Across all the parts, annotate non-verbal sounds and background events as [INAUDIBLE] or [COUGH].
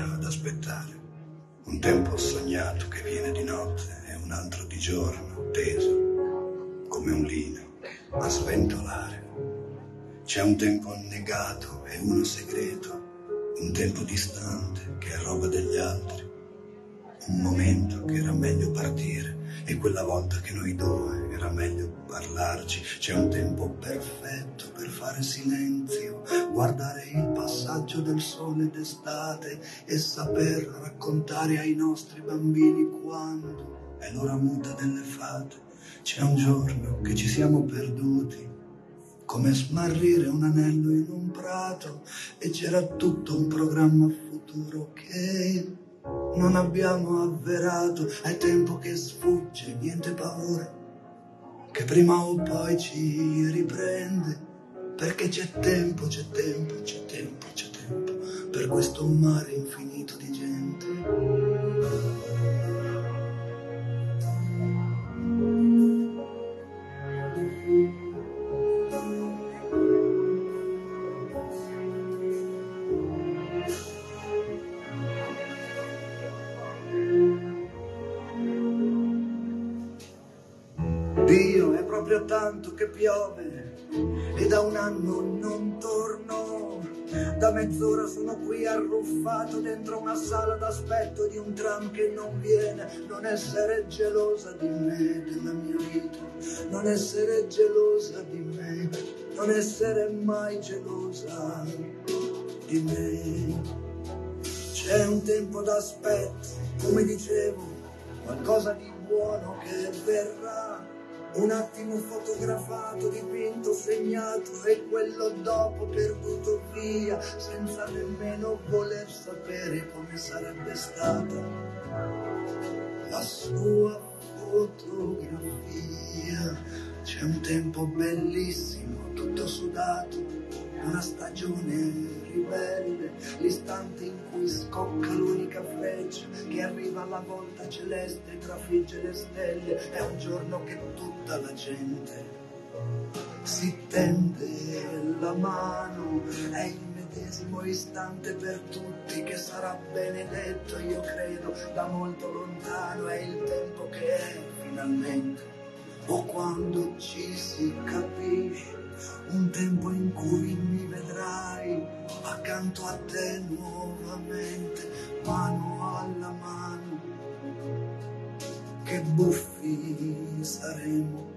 voglia ad aspettare. Un tempo sognato che viene di notte e un altro di giorno, teso come un lino a sventolare. C'è un tempo annegato e uno segreto, un tempo distante che è roba degli altri. Un momento che era meglio partire e quella volta che noi due era meglio parlarci. C'è un tempo perfetto per fare silenzio, guardare il passaggio del sole d'estate e saper raccontare ai nostri bambini quando è l'ora muta delle fate. C'è un giorno che ci siamo perduti, come smarrire un anello in un prato e c'era tutto un programma futuro che non abbiamo avverato, è tempo che sfugge, niente paura, che prima o poi ci riprende, perché c'è tempo, c'è tempo, c'è tempo, c'è tempo, per questo mare infinito piove e da un anno non torno. Da mezz'ora sono qui arruffato dentro una sala d'aspetto di un tram che non viene. Non essere gelosa di me, della mia vita. Non essere gelosa di me. Non essere mai gelosa di me. C'è un tempo d'aspetto, come dicevo, qualcosa di buono che verrà. Un attimo fotografato, dipinto, segnato e quello dopo perduto via, senza nemmeno voler sapere come sarebbe stata la sua fotografia. C'è un tempo bellissimo, tutto sudato, una stagione ribelle, l'istante in cui scocca l'unica freccia che arriva alla volta celeste e trafigge le stelle, è un giorno che tutta la gente si tende la mano, è il medesimo istante per tutti che sarà benedetto, io credo, da molto lontano, è il tempo che è finalmente, o quando ci si capisce un tempo in cui mi vedrai accanto a te nuovamente, mano alla mano. Che buffi saremo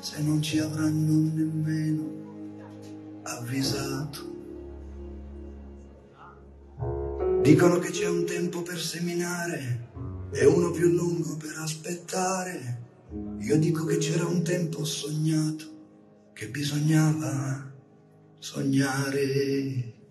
se non ci avranno nemmeno avvisato. Dicono che c'è un tempo per seminare e uno più lungo per aspettare. Io dico che c'era un tempo sognato che bisognava sognare.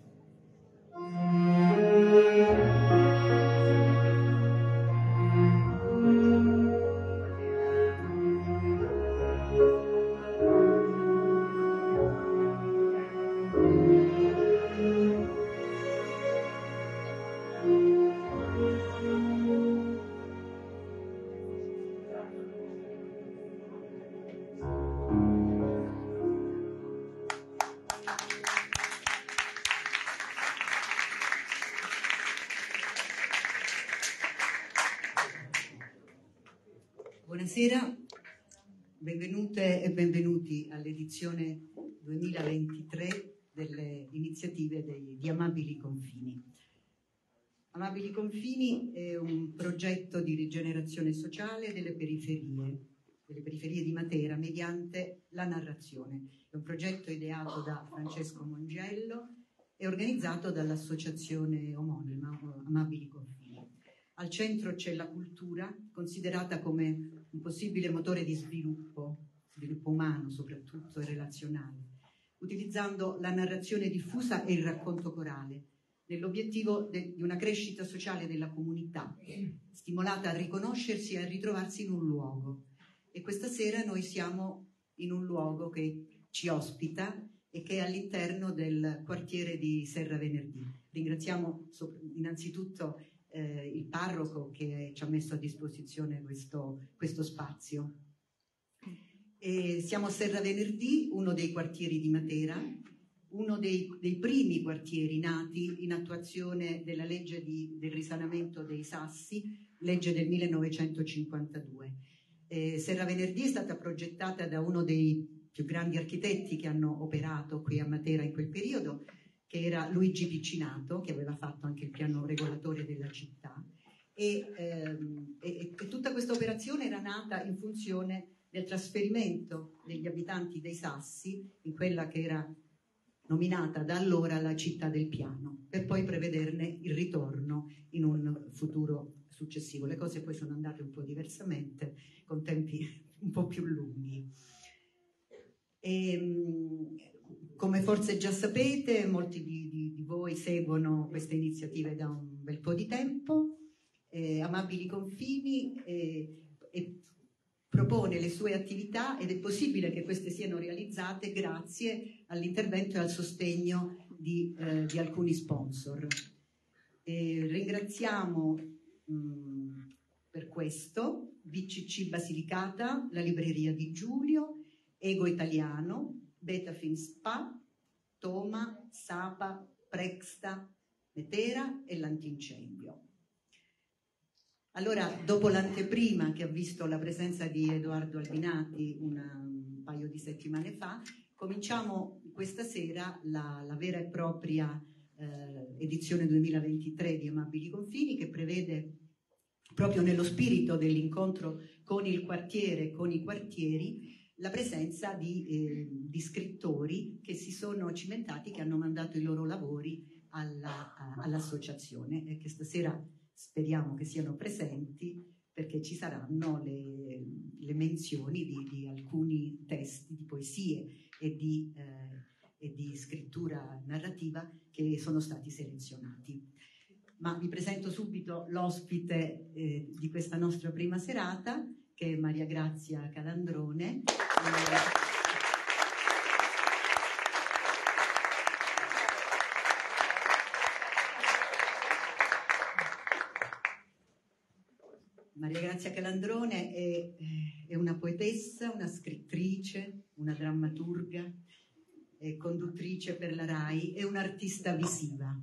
All'edizione 2023 delle iniziative dei, di Amabili Confini. Amabili Confini è un progetto di rigenerazione sociale delle periferie, delle periferie di Matera, mediante la narrazione. È un progetto ideato da Francesco Mongello e organizzato dall'associazione omonima Amabili Confini. Al centro c'è la cultura, considerata come un possibile motore di sviluppo, sviluppo umano soprattutto e relazionale, utilizzando la narrazione diffusa e il racconto corale, nell'obiettivo de- di una crescita sociale della comunità, stimolata a riconoscersi e a ritrovarsi in un luogo. E questa sera noi siamo in un luogo che ci ospita e che è all'interno del quartiere di Serra Venerdì. Ringraziamo so- innanzitutto eh, il parroco che ci ha messo a disposizione questo, questo spazio. E siamo a Serra Venerdì, uno dei quartieri di Matera, uno dei, dei, primi quartieri nati in attuazione della legge di, del risanamento dei sassi, legge del 1952. Eh, Serra Venerdì è stata progettata da uno dei più grandi architetti che hanno operato qui a Matera in quel periodo, che era Luigi Piccinato, che aveva fatto anche il piano regolatore della città. E, ehm, e, e tutta questa operazione era nata in funzione del trasferimento degli abitanti dei Sassi in quella che era nominata da allora la città del piano, per poi prevederne il ritorno in un futuro successivo. Le cose poi sono andate un po' diversamente, con tempi un po' più lunghi. E, ehm, come forse già sapete, molti di, di, di, voi seguono queste iniziative da un bel po' di tempo. Eh, Amabili Confini eh, e propone le sue attività ed è possibile che queste siano realizzate grazie all'intervento e al sostegno di, eh, di alcuni sponsor. E ringraziamo mh, per questo BCC Basilicata, la libreria di Giulio, Ego Italiano, Betafin Spa, Toma, Sapa, Prexta, Metera e l'antincendio. Allora, dopo l'anteprima che ha visto la presenza di Edoardo Albinati una, un paio di settimane fa, cominciamo questa sera la, la vera e propria eh, edizione 2023 di Amabili Confini che prevede proprio nello spirito dell'incontro con il quartiere, con i quartieri, la presenza di, eh, di, scrittori che si sono cimentati, che hanno mandato i loro lavori alla, a, all'associazione e che stasera speriamo che siano presenti perché ci saranno le, le menzioni di, di, alcuni testi di poesie e di, eh, e di, scrittura narrativa che sono stati selezionati. Ma vi presento subito l'ospite eh, di questa nostra prima serata, che è Maria Grazia Calandrone. Eh, Maria Grazia Calandrone è, eh, è, una poetessa, una scrittrice, una drammaturga, conduttrice per la RAI, è un'artista visiva,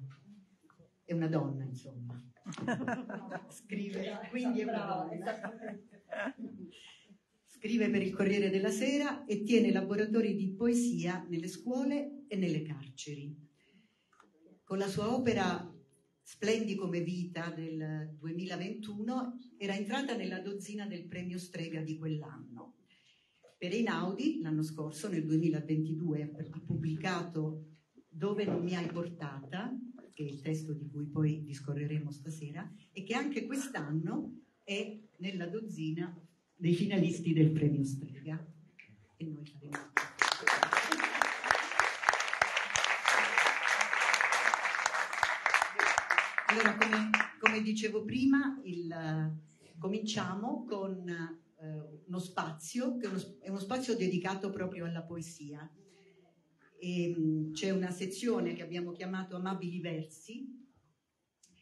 è una donna insomma. [LAUGHS] Scrive, quindi è una donna. Scrive per il Corriere della Sera e tiene laboratori di poesia nelle scuole e nelle carceri. Con la sua opera Splendi come vita del 2021 era entrata nella dozzina del premio Strega di quell'anno. Per Einaudi, l'anno scorso, nel 2022, ha pubblicato Dove non mi hai portata, che è il testo di cui poi discorreremo stasera, e che anche quest'anno è nella dozzina dei finalisti del premio Strega. E noi faremo. Allora, come, come dicevo prima, il, cominciamo con eh, uno spazio, che è uno, è uno, spazio dedicato proprio alla poesia. E, mh, c'è una sezione che abbiamo chiamato Amabili Versi,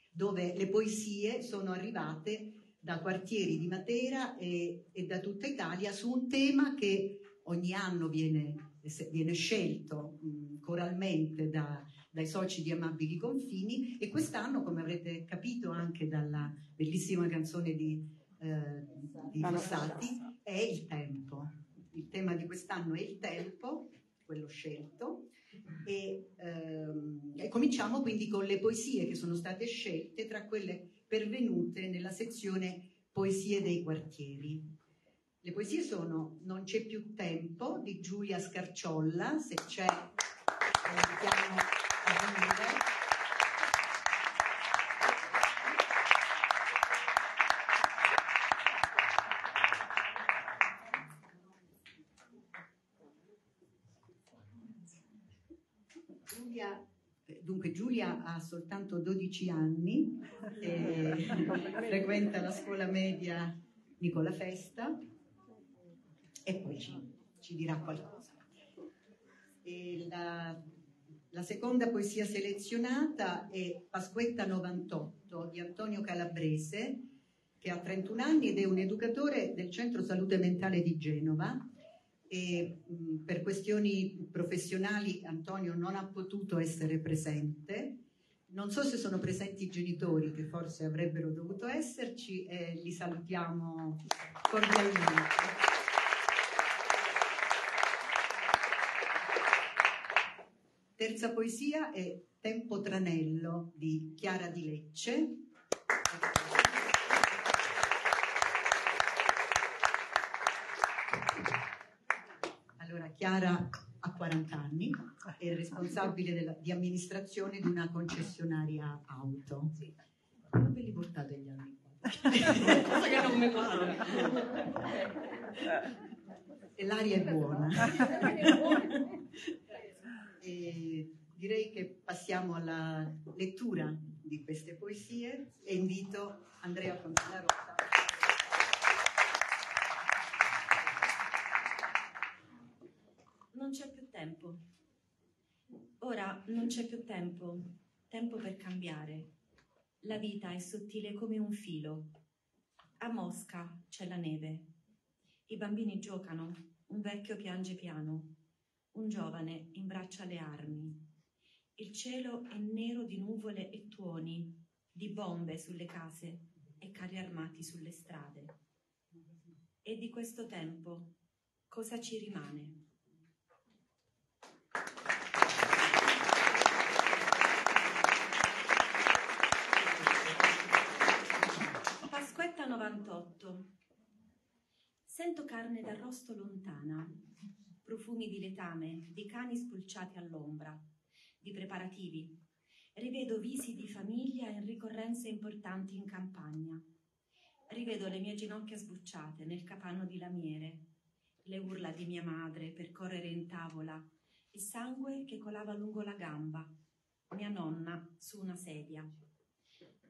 dove le poesie sono arrivate da quartieri di Matera e, e da tutta Italia su un tema che ogni anno viene, viene scelto mh, coralmente da, dai soci di Amabili Confini e quest'anno, come avrete capito anche dalla bellissima canzone di, eh, di Fossati, è il tempo. Il tema di quest'anno è il tempo, quello scelto, e, ehm, e cominciamo quindi con le poesie che sono state scelte tra quelle pervenute nella sezione Poesie dei quartieri. Le poesie sono Non c'è più tempo di Giulia Scarciolla, se c'è eh, Giulia, dunque Giulia ha soltanto 12 anni, [LAUGHS] frequenta la scuola media Nicola Festa e poi ci, ci dirà qualcosa. E la la seconda poesia selezionata è Pasquetta 98 di Antonio Calabrese, che ha 31 anni ed è un educatore del Centro Salute Mentale di Genova e mh, per questioni professionali Antonio non ha potuto essere presente. Non so se sono presenti i genitori che forse avrebbero dovuto esserci e li salutiamo cordialmente. Terza poesia è Tempo Tranello di Chiara di Lecce. Allora, Chiara ha 40 anni, è responsabile della, di amministrazione di una concessionaria auto. Dove ve li portate gli anni? [LAUGHS] Cosa che non mi quadra. E [LAUGHS] l'aria è buona. E direi che passiamo alla lettura di queste poesie e invito Andrea Fontanarossa. Non c'è più tempo. Ora non c'è più tempo, tempo per cambiare. La vita è sottile come un filo. A Mosca c'è la neve. I bambini giocano, un vecchio piange piano, un giovane imbraccia le armi. Il cielo è nero di nuvole e tuoni, di bombe sulle case e carri armati sulle strade. E di questo tempo cosa ci rimane? Pasquetta 98. Sento carne d'arrosto lontana, profumi di letame, di cani spulciati all'ombra, di preparativi. Rivedo visi di famiglia in ricorrenze importanti in campagna. Rivedo le mie ginocchia sbucciate nel capanno di lamiere, le urla di mia madre per correre in tavola, il sangue che colava lungo la gamba, mia nonna su una sedia.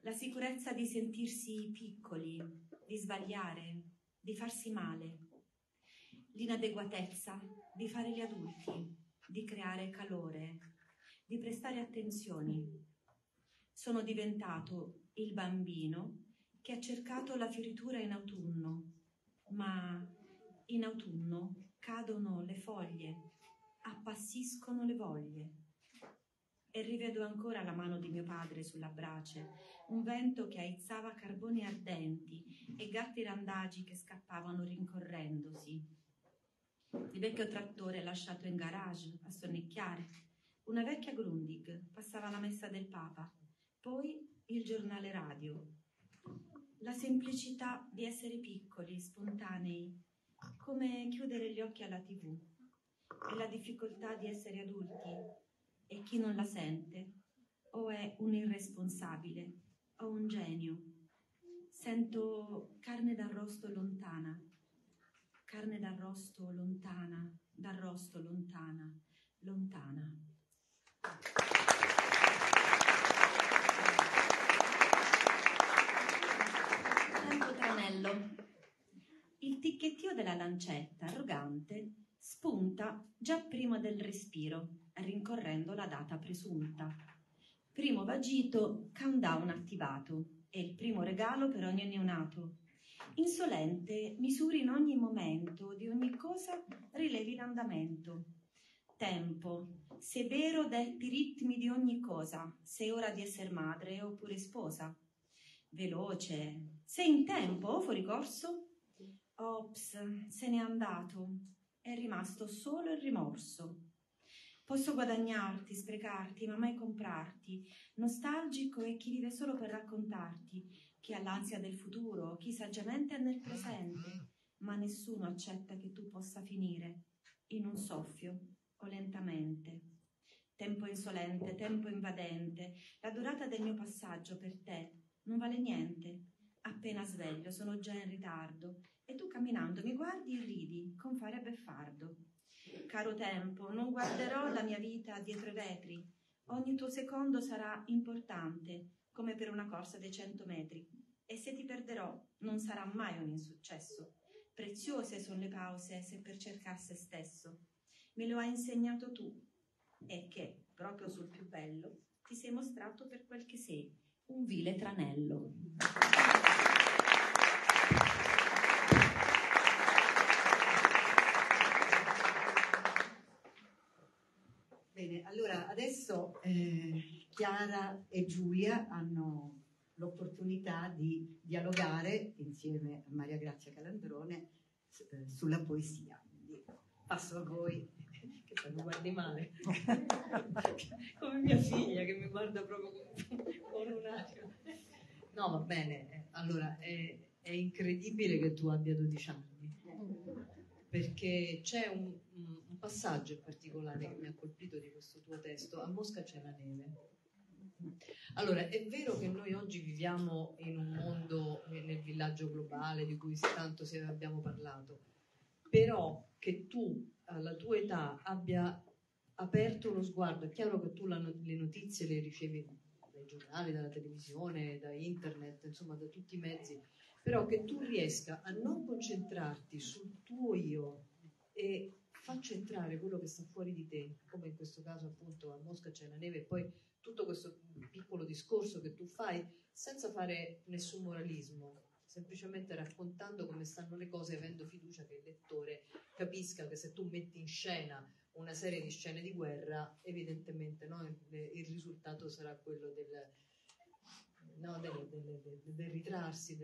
La sicurezza di sentirsi piccoli, di sbagliare, di farsi male. L'inadeguatezza di fare gli adulti, di creare calore, di prestare attenzioni. Sono diventato il bambino che ha cercato la fioritura in autunno, ma in autunno cadono le foglie, appassiscono le voglie. E rivedo ancora la mano di mio padre sulla brace, un vento che aizzava carboni ardenti e gatti randagi che scappavano rincorrendosi. Il vecchio trattore lasciato in garage a sonnecchiare. Una vecchia Grundig passava la messa del Papa, poi il giornale radio. La semplicità di essere piccoli, spontanei, come chiudere gli occhi alla tv e la difficoltà di essere adulti e chi non la sente o è un irresponsabile o un genio. Sento carne d'arrosto lontana, carne d'arrosto lontana, d'arrosto lontana, lontana. Tempo tranello. Il ticchettio della lancetta arrogante spunta già prima del respiro, rincorrendo la data presunta. Primo vagito, countdown attivato, è il primo regalo per ogni neonato. Insolente, misuri in ogni momento, di ogni cosa rilevi l'andamento. Tempo, severo detti ritmi di ogni cosa, sei ora di essere madre oppure sposa. Veloce, sei in tempo o fuori corso? Ops, se n'è andato, è rimasto solo il rimorso. Posso guadagnarti, sprecarti, ma mai comprarti. Nostalgico è chi vive solo per raccontarti, chi ha l'ansia del futuro, chi saggiamente è nel presente, ma nessuno accetta che tu possa finire in un soffio o lentamente. Tempo insolente, tempo invadente, la durata del mio passaggio per te non vale niente. Appena sveglio sono già in ritardo e tu camminando mi guardi e ridi con fare beffardo. Caro tempo, non guarderò la mia vita dietro i vetri. Ogni tuo secondo sarà importante, come per una corsa dei cento metri. E se ti perderò, non sarà mai un insuccesso. Preziose sono le pause se per cercare se stesso. Me lo hai insegnato tu. E che, proprio sul più bello, ti sei mostrato per quel che sei, un vile tranello. Allora adesso eh, Chiara e Giulia hanno l'opportunità di dialogare insieme a Maria Grazia Calandrone eh, sulla poesia. Quindi passo a voi. [LAUGHS] Che poi mi guardi male. [LAUGHS] Come mia figlia che mi guarda proprio con [LAUGHS] un attimo. No, va bene. Allora, è, è incredibile che tu abbia 12 anni. Perché c'è un, passaggio in particolare che mi ha colpito di questo tuo testo. A Mosca c'è la neve. Allora, è vero che noi oggi viviamo in un mondo, nel villaggio globale di cui tanto abbiamo parlato, però che tu alla tua età abbia aperto lo sguardo, è chiaro che tu la, le notizie le ricevi dai giornali, dalla televisione, da internet, insomma da tutti i mezzi, però che tu riesca a non concentrarti sul tuo io e faccia entrare quello che sta fuori di te, come in questo caso appunto a Mosca c'è la neve e poi tutto questo piccolo discorso che tu fai senza fare nessun moralismo, semplicemente raccontando come stanno le cose, avendo fiducia che il lettore capisca che se tu metti in scena una serie di scene di guerra, evidentemente no, il, il, risultato sarà quello del, no, del, del, del ritrarsi.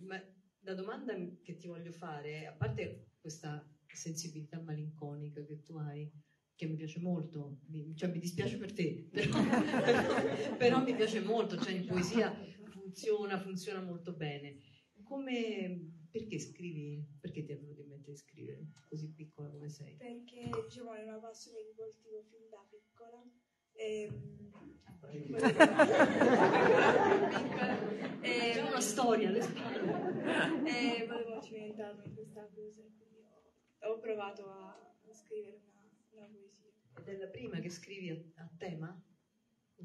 ma la domanda che ti voglio fare, a parte questa sensibilità malinconica che tu hai, che mi piace molto, mi, cioè mi dispiace per te, però, [LAUGHS] però, però mi piace molto, cioè in poesia funziona, funziona molto bene. Come, perché scrivi? Perché ti è venuto in mente di scrivere così piccola come sei? Perché diciamo è una passione che coltivo fin da piccola. Ehm, C'è una storia alle spalle. E volevo cimentarmi in questa cosa ho, provato a, a, scrivere una, una, poesia. Ed è la prima che scrivi a, a tema?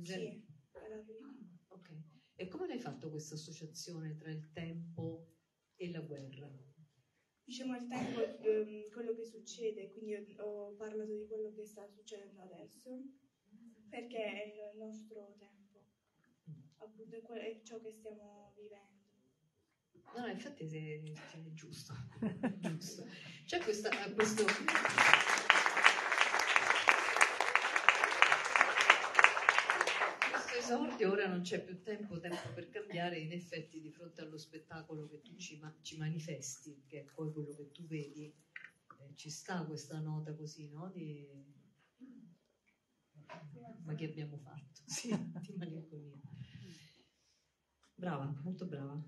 Sì, è la prima. E come l'hai fatto questa associazione tra il tempo e la guerra? Diciamo il tempo ehm, quello che succede, quindi ho parlato di quello che sta succedendo adesso, perché è il nostro tempo, appunto è ciò che stiamo vivendo. No, infatti è, è giusto, [LAUGHS] giusto. C'è questa, questo... esordio, ora non c'è più tempo, tempo per cambiare, in effetti di fronte allo spettacolo che tu ci, ma- ci manifesti, che è poi quello che tu vedi, eh, ci sta questa nota così, no? Di... Ma che abbiamo fatto? [LAUGHS] Sì, di malinconia. Brava, molto brava.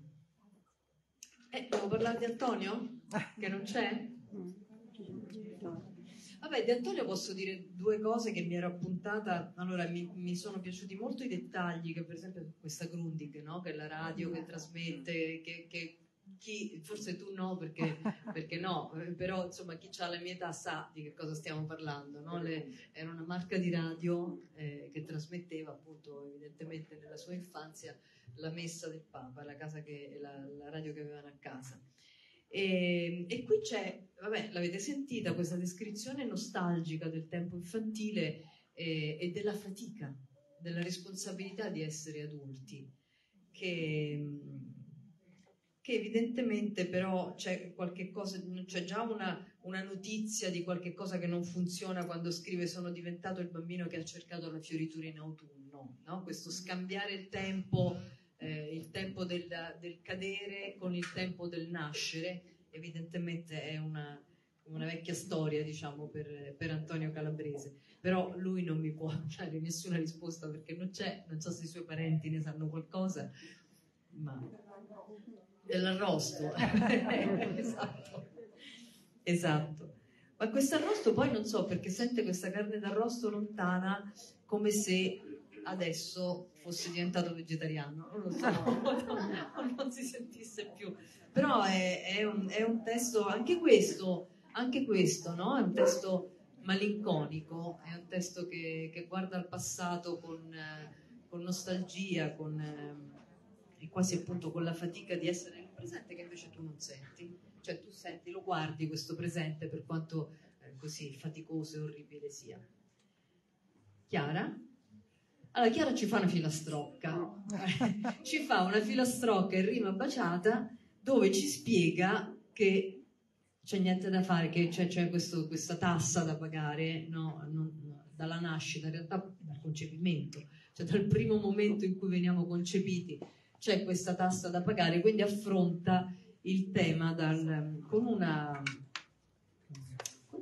Eh, devo parlare di Antonio? Che non c'è? Vabbè, di Antonio posso dire due cose che mi ero appuntata. Allora, mi, mi sono piaciuti molto i dettagli, che per esempio questa Grundig, no? che è la radio che trasmette, che, che chi, forse tu no, perché, [LAUGHS] perché, no, eh, però insomma chi ha la mia età sa di che cosa stiamo parlando. No? Le, era una marca di radio eh, che trasmetteva appunto evidentemente nella sua infanzia la messa del Papa, la, che, la, la radio che avevano a casa. E, e, qui c'è, vabbè, l'avete sentita, questa descrizione nostalgica del tempo infantile e, e della fatica, della responsabilità di essere adulti, che, che evidentemente però c'è qualche cosa, c'è già una, una, notizia di qualche cosa che non funziona quando scrive sono diventato il bambino che ha cercato la fioritura in autunno, no? questo scambiare il tempo eh, il tempo del, del, cadere con il tempo del nascere, evidentemente è una, una vecchia storia diciamo per, per, Antonio Calabrese, però lui non mi può [LAUGHS] dare nessuna risposta perché non c'è, non so se i suoi parenti ne sanno qualcosa, ma dell'arrosto, [LAUGHS] esatto, esatto. Ma questo arrosto poi non so perché sente questa carne d'arrosto lontana come se adesso fosse diventato vegetariano, non lo so, o [LAUGHS] non si sentisse più. Però è, è, un, è un, testo, anche questo, anche questo no? è un testo malinconico, è un testo che, che guarda al passato con, con nostalgia, con, eh, quasi appunto con la fatica di essere nel presente che invece tu non senti. Cioè tu senti, lo guardi questo presente per quanto eh, così faticoso e orribile sia. Chiara? Allora Chiara ci fa una filastrocca, [LAUGHS] ci fa una filastrocca in rima baciata dove ci spiega che c'è niente da fare, che c'è, c'è questo, questa tassa da pagare, no, non, dalla nascita, in realtà dal concepimento, cioè dal primo momento in cui veniamo concepiti c'è questa tassa da pagare, quindi affronta il tema dal, con, una,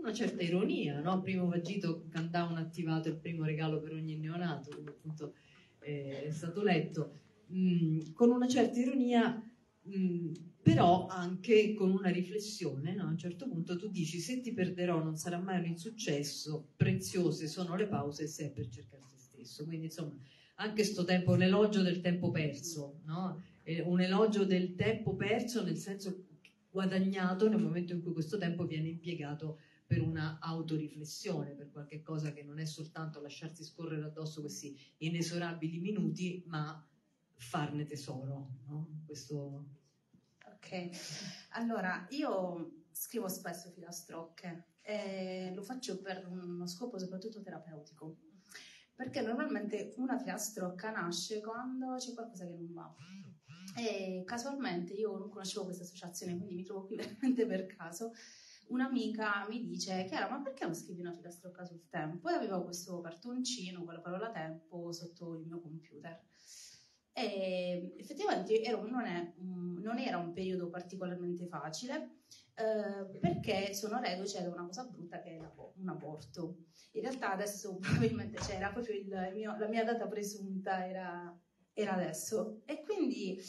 una, certa ironia. No? Primo Vagito Countdown attivato il primo regalo per ogni neonato, come appunto eh, è stato letto, mh, mm, con una certa ironia, mh, mm, però anche con una riflessione. No? A un certo punto tu dici: Se ti perderò, non sarà mai un insuccesso, preziose sono le pause se è per cercare te stesso. Quindi, insomma, anche sto tempo, un elogio del tempo perso, no? un elogio del tempo perso nel senso guadagnato nel momento in cui questo tempo viene impiegato per una autoriflessione, per qualche cosa che non è soltanto lasciarsi scorrere addosso questi inesorabili minuti, ma farne tesoro. No? Questo... Ok, allora io scrivo spesso filastrocche e lo faccio per uno scopo soprattutto terapeutico perché normalmente una filastrocca nasce quando c'è qualcosa che non va. E casualmente io non conoscevo questa associazione, quindi mi trovo qui [LAUGHS] veramente per caso. Un'amica mi dice: Chiara, ma perché non scrivi una filastrocca sul tempo? E avevo questo cartoncino con la parola tempo sotto il mio computer. E effettivamente era, non, è, non, era un periodo particolarmente facile eh, perché sono reduce da una cosa brutta che è un aborto. In realtà adesso [LAUGHS] probabilmente c'era proprio mio, la mia data presunta era, era adesso e quindi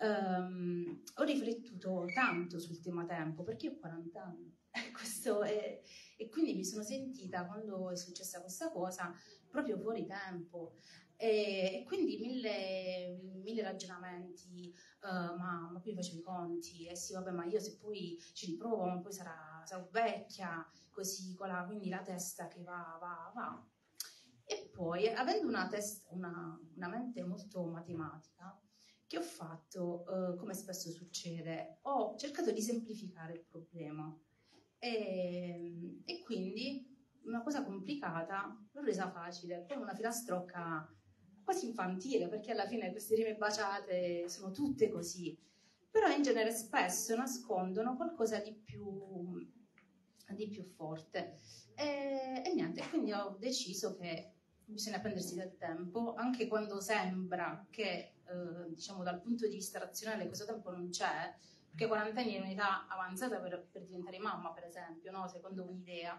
um, ho riflettuto tanto sul tema tempo perché ho 40 anni. [LAUGHS] È, e quindi mi sono sentita quando è successa questa cosa proprio fuori tempo. E, e quindi mille, mille ragionamenti uh, ma, ma poi facevo i conti. E sì vabbè ma io se poi ci riprovo ma poi sarà, sarò vecchia così con la, quindi la testa che va va va. E poi avendo una, testa, una, una mente molto matematica che ho fatto, uh, come spesso succede, ho cercato di semplificare il problema. E, e quindi una cosa complicata l'ho resa facile con una filastrocca quasi infantile, perché alla fine queste rime baciate sono tutte così, però in genere spesso nascondono qualcosa di più, di più forte. E, e niente, quindi ho deciso che bisogna prendersi del tempo, anche quando sembra che, eh, diciamo, dal punto di vista razionale questo tempo non c'è, perché 40 anni è un'età avanzata per, per, diventare mamma, per esempio, no? secondo un'idea,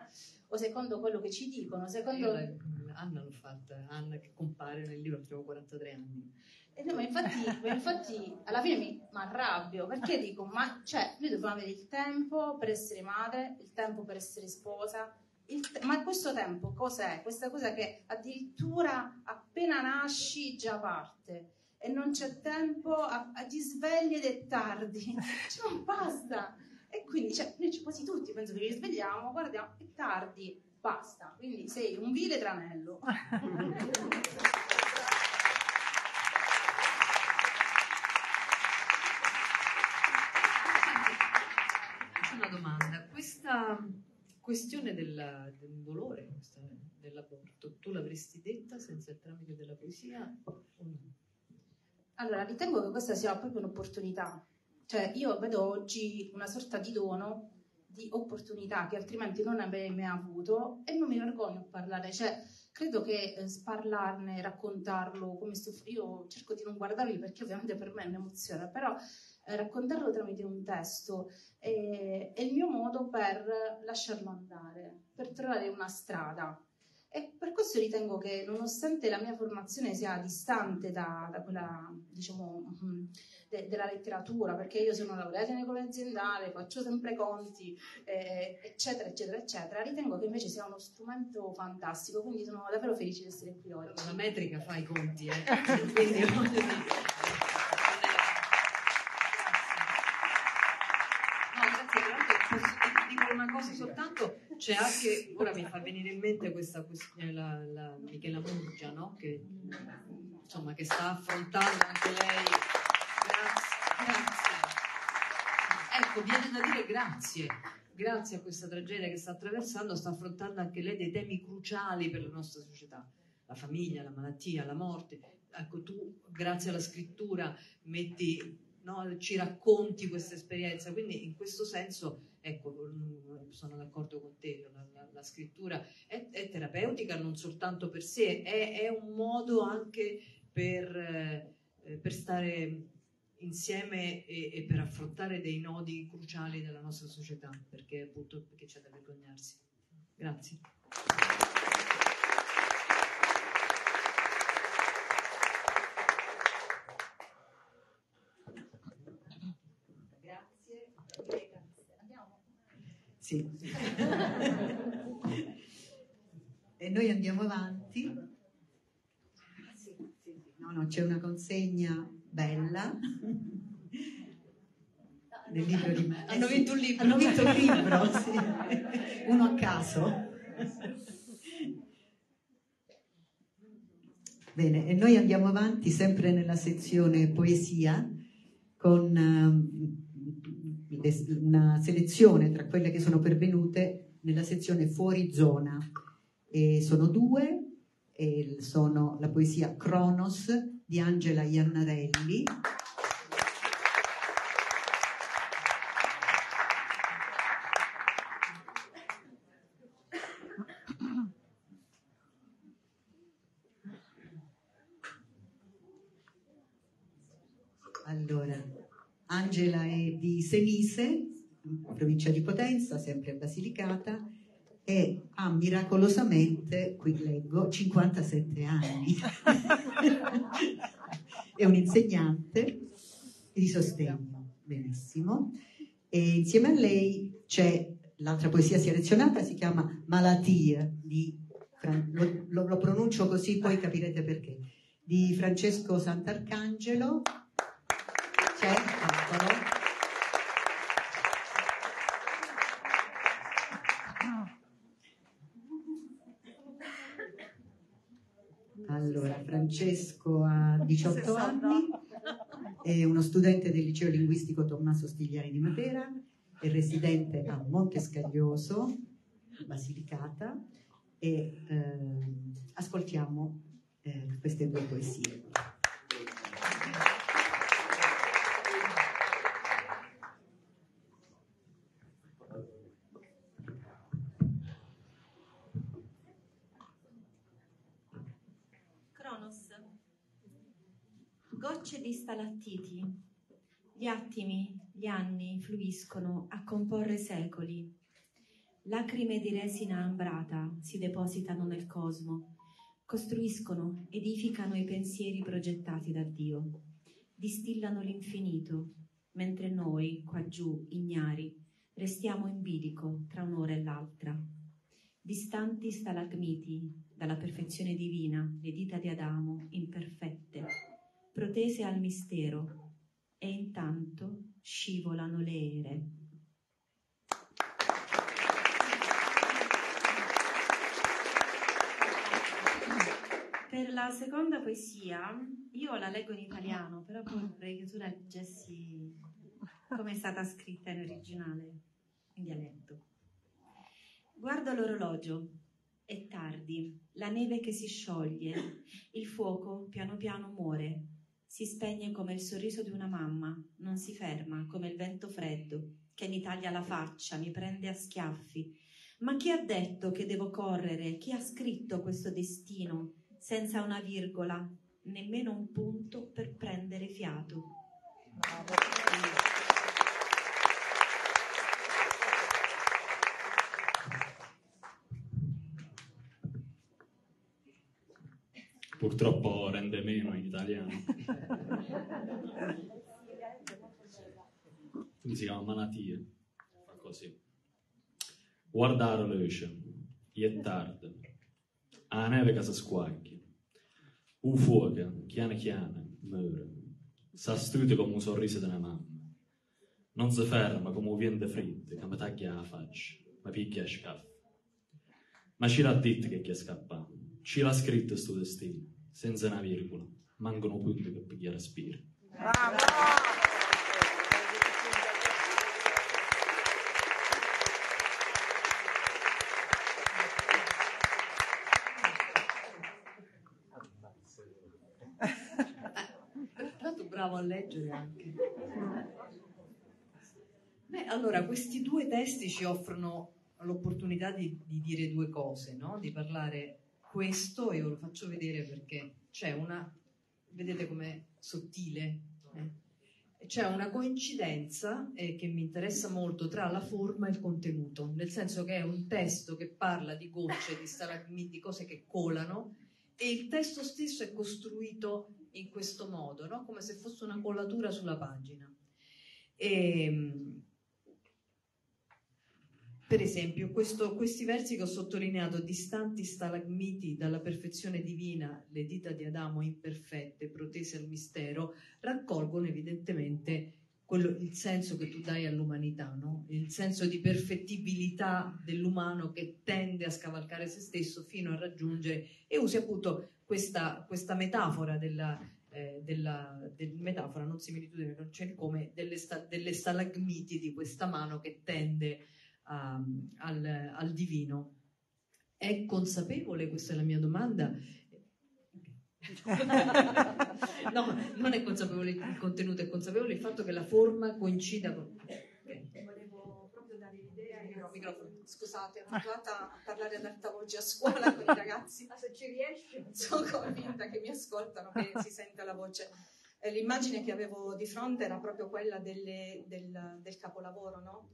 o secondo quello che ci dicono, secondo... La, Anna l'ho fatta, Anna che compare nel libro, avevo 43 anni. Eh no, ma infatti, infatti, alla fine mi arrabbio, perché dico, ma cioè, noi dobbiamo avere il tempo per essere madre, il tempo per essere sposa, te- ma questo tempo cos'è? Questa cosa che addirittura appena nasci già parte e non c'è tempo, a, a ti svegli ed è tardi, [LAUGHS] cioè non basta. E quindi cioè, noi quasi tutti penso che ci svegliamo, guardiamo, è tardi, basta. Quindi sei un vile tranello. Una domanda, questa questione del, del dolore dell'aborto, tu l'avresti detta senza il tramite della poesia o no? Allora, ritengo che questa sia proprio un'opportunità. Cioè, io vedo oggi una sorta di dono, di opportunità che altrimenti non avrei mai avuto e non mi vergogno a parlare. Cioè, credo che eh, parlarne, raccontarlo, come sto, io cerco di non guardarli perché ovviamente per me è un'emozione, però eh, raccontarlo tramite un testo è, è il mio modo per lasciarlo andare, per trovare una strada. E per questo ritengo che nonostante la mia formazione sia distante da, da quella, diciamo, mm, de, della letteratura, perché io sono laureata in economia aziendale, faccio sempre conti, eh, eccetera, eccetera, eccetera, ritengo che invece sia uno strumento fantastico, quindi sono davvero felice di essere qui oggi. La metrica fa i conti, eh? [LAUGHS] quindi [LAUGHS] cosa soltanto, c'è anche, ora mi fa venire in mente questa questione, la, la Michela Murgia, no? che, insomma, che sta affrontando anche lei. Grazie, grazie. Ecco, viene da dire grazie. Grazie a questa tragedia che sta attraversando, sta affrontando anche lei dei temi cruciali per la nostra società. La famiglia, la malattia, la morte. Ecco, tu, grazie alla scrittura, metti no? ci racconti questa esperienza. Quindi in questo senso, ecco, mm, sono d'accordo con te, la, la, la scrittura è, è, terapeutica non soltanto per sé, è, è un modo anche per, eh, per stare insieme e, e, per affrontare dei nodi cruciali della nostra società, perché appunto perché c'è da vergognarsi. Grazie. Sì. e noi andiamo avanti. No, no, c'è una consegna bella. Nel libro di me. Hanno vinto un libro. Hanno vinto un libro, sì. Uno a caso. Bene, e noi andiamo avanti sempre nella sezione poesia con uh, una selezione tra quelle che sono pervenute nella sezione fuori zona. E sono due, sono la poesia Cronos di Angela Iannarelli. Allora, Angela è di Senise, provincia di Potenza, sempre Basilicata, e ha miracolosamente, qui leggo, 57 anni. [LAUGHS] è un insegnante di sostegno, benissimo. E insieme a lei c'è l'altra poesia selezionata, si chiama Malatia, di, lo, lo, lo pronuncio così, poi capirete perché, di Francesco Sant'Arcangelo c'è. Allora, Francesco ha 18 anni, è uno studente del liceo linguistico Tommaso Stigliani di Matera, è residente a Montescaglioso, Basilicata, e eh, ascoltiamo eh, queste due poesie. Gocce di stalattiti. Gli attimi, gli anni fluiscono a comporre secoli. Lacrime di resina ambrata si depositano nel cosmo, costruiscono, edificano i pensieri progettati da Dio, distillano l'infinito, mentre noi, qua giù, ignari, restiamo in bilico tra un'ora e l'altra. Distanti stalagmiti dalla perfezione divina, le dita di Adamo, imperfette, protese al mistero, e intanto scivolano le ere. Per la seconda poesia, io la leggo in italiano, però poi vorrei che tu leggessi come è stata scritta in originale, in dialetto. Guardo l'orologio, è tardi, la neve che si scioglie, il fuoco piano piano muore, si spegne come il sorriso di una mamma, non si ferma come il vento freddo che mi taglia la faccia, mi prende a schiaffi. Ma chi ha detto che devo correre? Chi ha scritto questo destino senza una virgola, nemmeno un punto per prendere fiato? Purtroppo rende meno in italiano. Quindi si chiama Manatie. Fa così. Guardare luce, è tardi, a neve che si squacchia, un fuoco, chiane chiane, muore, s'astude come un sorriso una mamma. Non si ferma come un vento freddo che mi taglia la faccia, mi picchia a scaffa. Ma ci l'ha detto che è scappato, ci l'ha scritto sto destino, senza una virgola, mancano punti per pigliare respiro. Bravo! bravo a leggere anche. Beh, allora, questi due testi ci offrono l'opportunità di, di dire due cose, no? di parlare questo, e io lo faccio vedere perché c'è una, vedete com'è sottile? Eh? C'è una coincidenza eh, che mi interessa molto tra la forma e il contenuto, nel senso che è un testo che parla di gocce, di stalagmiti, di cose che colano, e il testo stesso è costruito in questo modo, no? come se fosse una collatura sulla pagina. E, ehm, per esempio, questo, questi versi che ho sottolineato, distanti stalagmiti dalla perfezione divina, le dita di Adamo imperfette, protese al mistero, raccolgono evidentemente quello, il senso che tu dai all'umanità, no? il senso di perfettibilità dell'umano che tende a scavalcare se stesso fino a raggiungere, e usi appunto questa, questa metafora della, eh, della, del metafora, non similitudine, non c'è il come, delle, sta, delle stalagmiti di questa mano che tende um, al, al divino. È consapevole, questa è la mia domanda, [LAUGHS] no, non è consapevole il contenuto, è consapevole il fatto che la forma coincida con... Okay. Volevo proprio dare l'idea, io microfono. Scusate, ero abituata a parlare ad alta voce a scuola con i ragazzi. Ma se ci riesci, sono convinta che mi ascoltano, che si sente la voce. l'immagine che avevo di fronte era proprio quella delle, del, del capolavoro, no?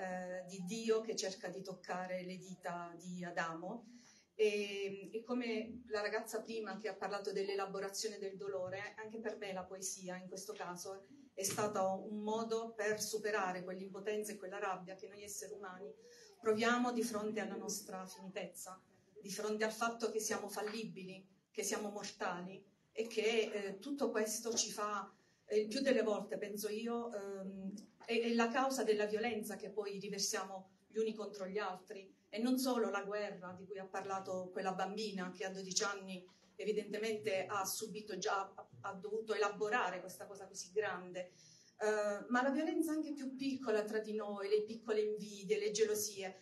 Eh, di Dio che cerca di toccare le dita di Adamo. E, e, come la ragazza prima che ha parlato dell'elaborazione del dolore, anche per me la poesia in questo caso è stato un modo per superare quell'impotenza e quella rabbia che noi esseri umani proviamo di fronte alla nostra finitezza, di fronte al fatto che siamo fallibili, che siamo mortali e che eh, tutto questo ci fa, eh, più delle volte penso io, ehm, è, è la causa della violenza che poi riversiamo gli uni contro gli altri. E non solo la guerra di cui ha parlato quella bambina che a 12 anni evidentemente ha subito già, ha dovuto elaborare questa cosa così grande, uh, ma la violenza anche più piccola tra di noi, le piccole invidie, le gelosie,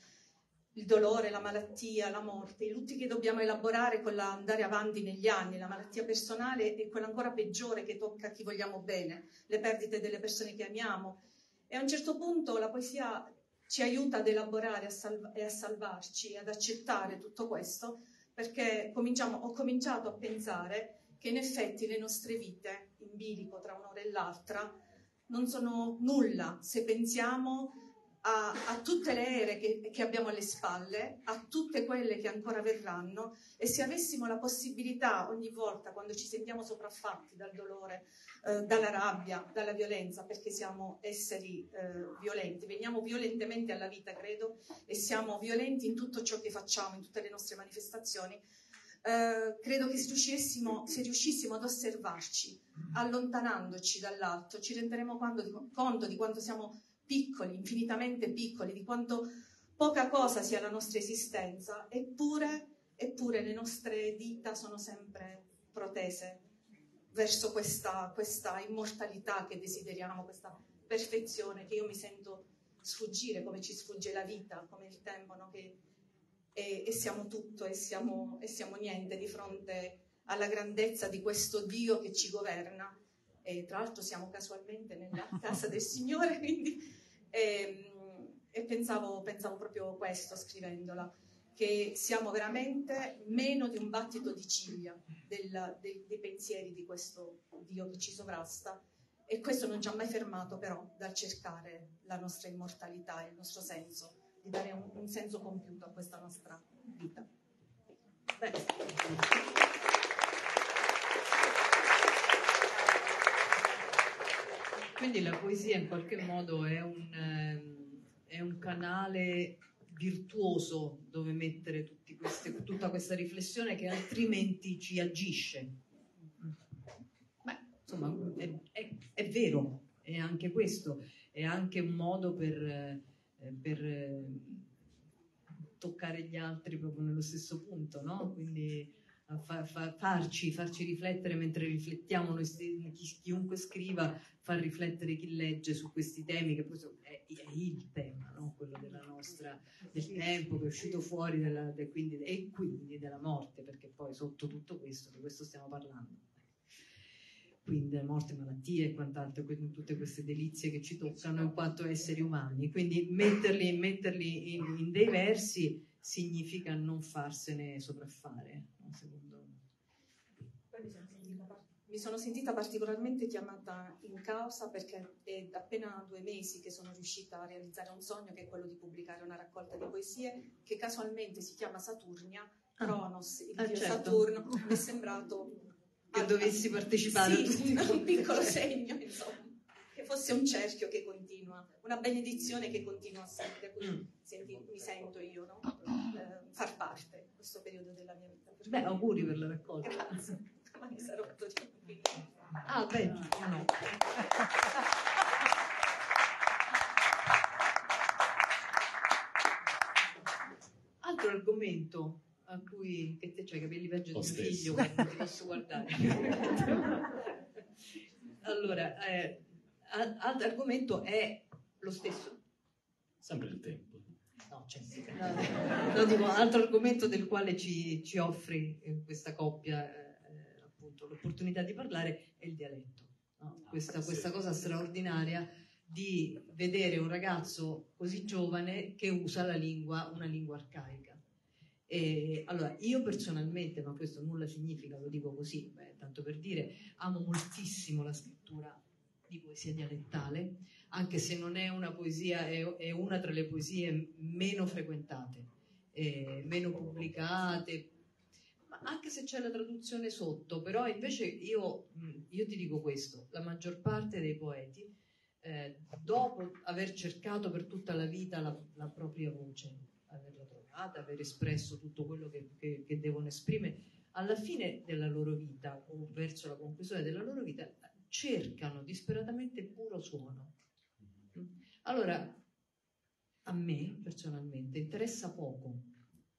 il dolore, la malattia, la morte, i lutti che dobbiamo elaborare con l'andare avanti negli anni, la malattia personale e quella ancora peggiore che tocca a chi vogliamo bene, le perdite delle persone che amiamo, e a un certo punto la poesia ci aiuta ad elaborare a salva- e a salvarci, ad accettare tutto questo, perché ho cominciato a pensare che in effetti le nostre vite, in bilico tra un'ora e l'altra, non sono nulla se pensiamo a, a tutte le ere che, che, abbiamo alle spalle, a tutte quelle che ancora verranno e se avessimo la possibilità ogni volta quando ci sentiamo sopraffatti dal dolore, eh, dalla rabbia, dalla violenza, perché siamo esseri eh, violenti, veniamo violentemente alla vita, credo, e siamo violenti in tutto ciò che facciamo, in tutte le nostre manifestazioni. Eh, credo che se riuscissimo, se riuscissimo, ad osservarci, allontanandoci dall'alto, ci renderemo di, conto di quanto siamo piccoli, infinitamente piccoli, di quanto poca cosa sia la nostra esistenza, eppure, eppure le nostre dita sono sempre protese verso questa, questa immortalità che desideriamo, questa perfezione che io mi sento sfuggire, come ci sfugge la vita, come il tempo, no? che, e, e, siamo tutto e siamo, e siamo niente di fronte alla grandezza di questo Dio che ci governa. E tra l'altro siamo casualmente nella casa del Signore, [LAUGHS] quindi e, e pensavo, pensavo proprio questo scrivendola che siamo veramente meno di un battito di ciglia del, dei, dei pensieri di questo Dio che ci sovrasta e questo non ci ha mai fermato però dal cercare la nostra immortalità e il nostro senso, di dare un, un senso compiuto a questa nostra vita. Bene. Quindi la poesia in qualche modo è un, ehm, è un canale virtuoso dove mettere queste, tutta questa riflessione che altrimenti ci agisce. Beh, insomma, è, è, è, vero, è anche questo, è anche un modo per, eh, per eh, toccare gli altri proprio nello stesso punto, no? Quindi fa, fa, farci, farci, riflettere mentre riflettiamo noi stessi, chiunque scriva fa riflettere chi legge su questi temi che poi è, è il tema, no? quello della nostra, del tempo che è uscito fuori della, de, quindi, e quindi della morte, perché poi sotto tutto questo, di questo stiamo parlando. quindi morte, malattie e quant'altro, quindi tutte queste delizie che ci toccano in quanto esseri umani. Quindi metterli, metterli in, in, dei versi significa non farsene sopraffare, secondo me. Mi sono sentita particolarmente chiamata in causa perché è da appena due mesi che sono riuscita a realizzare un sogno che è quello di pubblicare una raccolta di poesie che casualmente si chiama Saturnia, ah. Cronos, il ah, dio certo. Saturno, mi è sembrato [LAUGHS] che dovessi partecipare sì, a un piccolo segno, insomma, che fosse un cerchio che continua, una benedizione che continua sempre, mm. senti, mi sento io, no? eh, far parte questo periodo della mia vita. Beh, auguri per la raccolta. Grazie, domani sarò di Ah, beh, no. Altro argomento a cui che te c'hai i capelli peggio di mio figlio ti posso guardare allora eh, altro argomento è lo stesso sempre il tempo no, sì, no, dico, altro argomento del quale ci, ci offri eh, questa coppia eh, appunto l'opportunità di parlare è il dialetto no? questa, questa cosa straordinaria di vedere un ragazzo così giovane che usa la lingua, una lingua arcaica. E, allora, io personalmente, ma questo nulla significa, lo dico così, beh, tanto per dire, amo moltissimo la scrittura di poesia dialettale, anche se non è una poesia, è, è una tra le poesie meno frequentate, eh, meno pubblicate, anche se c'è la traduzione sotto, però invece io, io ti dico questo, la maggior parte dei poeti, eh, dopo aver cercato per tutta la vita la, la propria voce, trovata, aver espresso tutto quello che, che, che devono esprimere, alla fine della loro vita o verso la conclusione della loro vita cercano disperatamente puro suono. Allora, a me personalmente interessa poco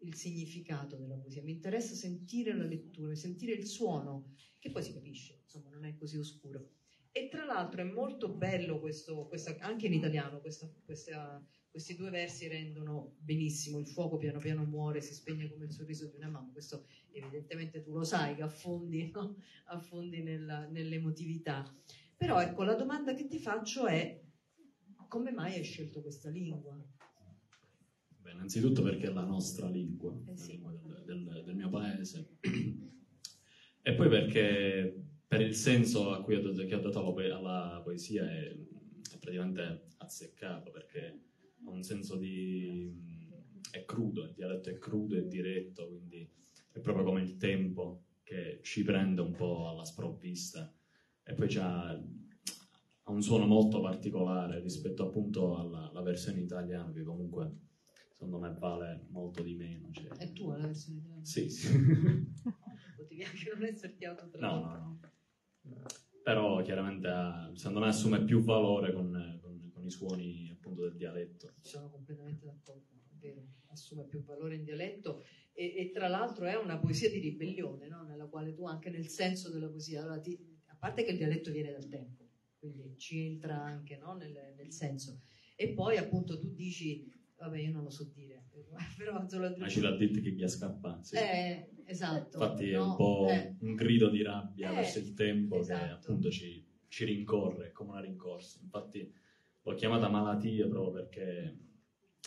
il significato della poesia, mi interessa sentire la lettura, sentire il suono, che poi si capisce, insomma, non è così oscuro. E tra l'altro è molto bello questo, questa, anche in italiano, questa, questa questi due versi rendono benissimo, il fuoco piano piano muore, si spegne come il sorriso di una mamma, questo evidentemente tu lo sai che affondi, [LAUGHS] no? affondi nella, nell'emotività. Però ecco, la domanda che ti faccio è come mai hai scelto questa lingua? Beh, innanzitutto perché è la nostra lingua, eh sì. la lingua del, del, del, mio paese. e poi perché per il senso a cui ho, che ho dato alla poesia è, è praticamente azzeccato, perché ha un senso di... è crudo, il dialetto è crudo e diretto, quindi è proprio come il tempo che ci prende un po' alla sprovvista e poi c'ha, ha un suono molto particolare rispetto appunto alla, alla versione italiana che comunque secondo me vale molto di meno. Cioè... È tua la versione italiana? Sì, sì. [LAUGHS] Potevi anche non esserti autotradotto. No, no, no. Però chiaramente ha, secondo me assume più valore con, con, con i suoni appunto del dialetto. Sono completamente d'accordo, vero, assume più valore in dialetto e, e tra l'altro è una poesia di ribellione, no? nella quale tu anche nel senso della poesia, allora ti, a parte che il dialetto viene dal tempo, quindi ci entra anche no? nel, nel senso. E poi appunto tu dici, vabbè io non lo so dire, [LAUGHS] però solo... Ma ce l'ha detto che gli ha scappato. Sì. Eh, esatto. Infatti è no? un po' eh. un grido di rabbia eh, verso il tempo esatto. che appunto ci, ci rincorre, come una rincorsa. Infatti l'ho chiamata malattia proprio perché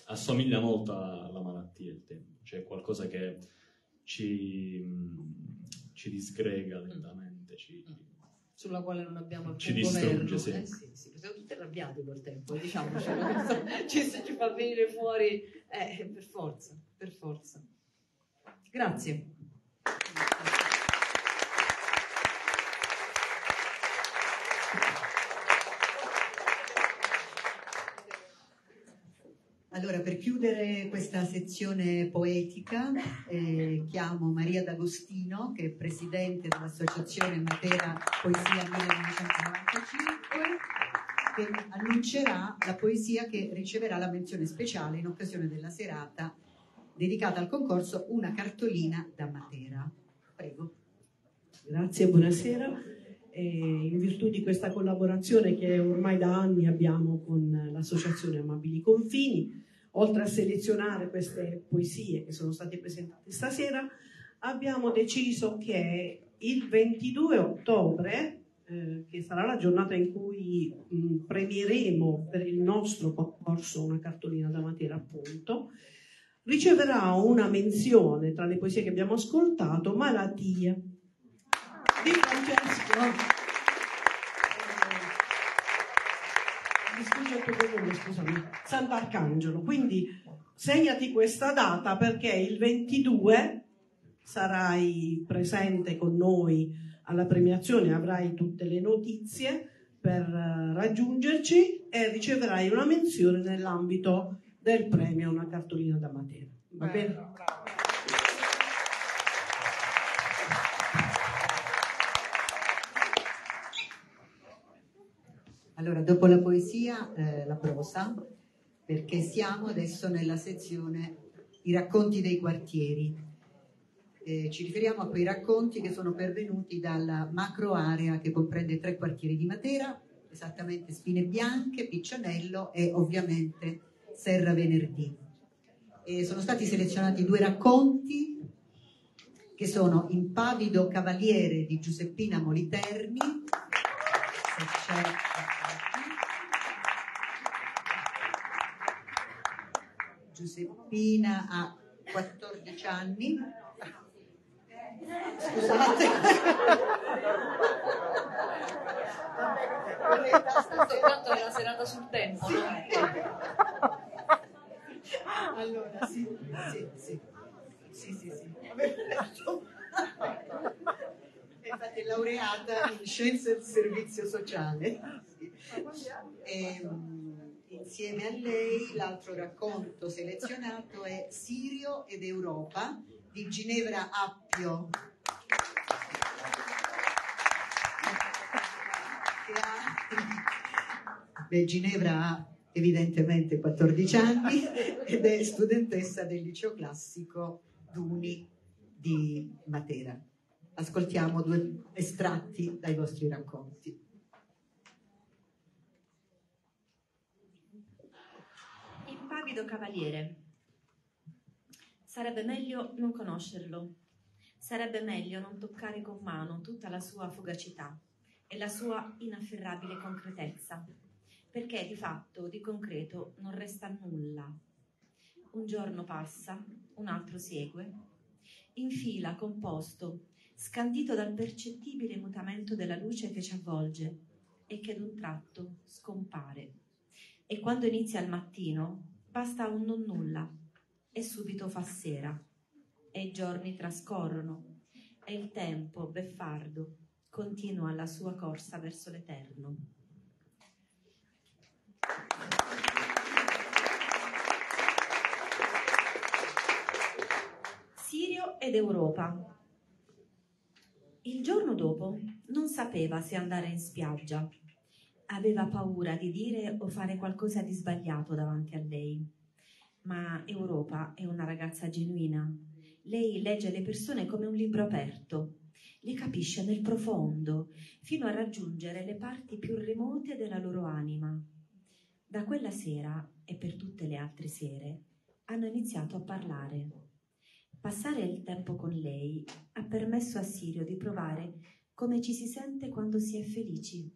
assomiglia molto alla malattia il tempo, cioè qualcosa che ci, ci disgrega lentamente, ci, sulla quale non abbiamo alcun ci distrugge, sì. Eh sì, sì, siamo tutti arrabbiati col tempo, diciamo, [LAUGHS] ci, ci fa venire fuori, eh, per forza, per forza. Grazie. Allora, per chiudere questa sezione poetica, eh, chiamo Maria D'Agostino, che è presidente dell'Associazione Matera Poesia 1995, che annuncerà la poesia che riceverà la menzione speciale in occasione della serata dedicata al concorso Una cartolina da Matera. Prego. Grazie, buonasera. Eh, in virtù di questa collaborazione che ormai da anni abbiamo con l'Associazione Amabili Confini, oltre a selezionare queste poesie che sono state presentate stasera, abbiamo deciso che il 22 ottobre, eh, che sarà la giornata in cui mh, premieremo per il nostro concorso una cartolina da Matera, appunto, riceverà una menzione tra le poesie che abbiamo ascoltato, Malattia, di Francesco. Scusa il tuo cognome, scusami, Sant'Arcangelo. Quindi segnati questa data perché il 22 sarai presente con noi alla premiazione, avrai tutte le notizie per eh, raggiungerci e riceverai una menzione nell'ambito del premio Una cartolina da Matera. Va bene? Allora, dopo la poesia, eh, la prosa, perché siamo adesso nella sezione I racconti dei quartieri. Eh, ci riferiamo a quei racconti che sono pervenuti dalla macro area che comprende tre quartieri di Matera, esattamente Spine Bianche, Piccianello e ovviamente Serra Venerdì. E sono stati selezionati due racconti che sono Impavido Cavaliere di Giuseppina Moliterni, Giuseppina ha 14 anni. Scusate. Tanto è la serata sul tempo, no? Allora, sì, sì, sì. Sì, sì, sì. Infatti laureata in scienze del servizio sociale. E, mm, insieme a lei l'altro racconto selezionato è Sirio ed Europa di Ginevra Appio. Beh, Ginevra ha evidentemente 14 anni ed è studentessa del liceo classico Duni di Matera. Ascoltiamo due estratti dai vostri racconti. Impavido cavaliere. Sarebbe meglio non conoscerlo. Sarebbe meglio non toccare con mano tutta la sua fugacità e la sua inafferrabile concretezza, perché di fatto, di concreto, non resta nulla. Un giorno passa, un altro segue, in fila, composto, scandito dal percettibile mutamento della luce che ci avvolge e che d'un tratto scompare. E quando inizia il mattino, basta un non nulla e subito fa sera. E i giorni trascorrono e il tempo, beffardo, continua la sua corsa verso l'eterno. Sirio ed Europa. Il giorno dopo non sapeva se andare in spiaggia. Aveva paura di dire o fare qualcosa di sbagliato davanti a lei. Ma Europa è una ragazza genuina. Lei legge le persone come un libro aperto, le capisce nel profondo, fino a raggiungere le parti più remote della loro anima. Da quella sera e per tutte le altre sere hanno iniziato a parlare. Passare il tempo con lei ha permesso a Sirio di provare come ci si sente quando si è felici.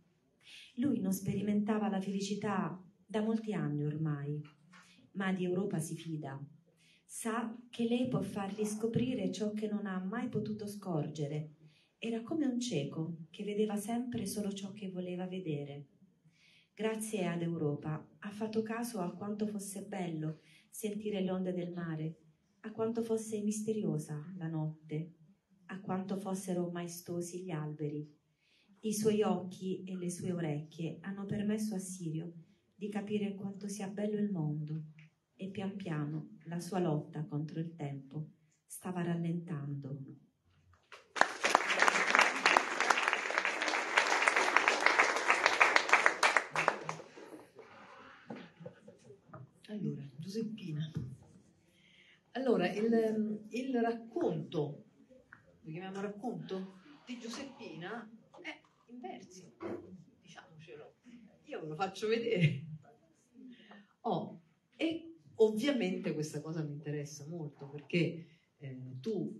Lui non sperimentava la felicità da molti anni ormai, ma di Europa si fida. Sa che lei può fargli scoprire ciò che non ha mai potuto scorgere. Era come un cieco che vedeva sempre solo ciò che voleva vedere. Grazie ad Europa ha fatto caso a quanto fosse bello sentire le onde del mare, a quanto fosse misteriosa la notte, a quanto fossero maestosi gli alberi. I suoi occhi e le sue orecchie hanno permesso a Sirio di capire quanto sia bello il mondo e pian piano la sua lotta contro il tempo stava rallentando. Allora, Giuseppina. Allora, il, il racconto, lo chiamiamo racconto, di Giuseppina è in versi, diciamocelo. Io ve lo faccio vedere. Oh, e ovviamente questa cosa mi interessa molto perché eh, tu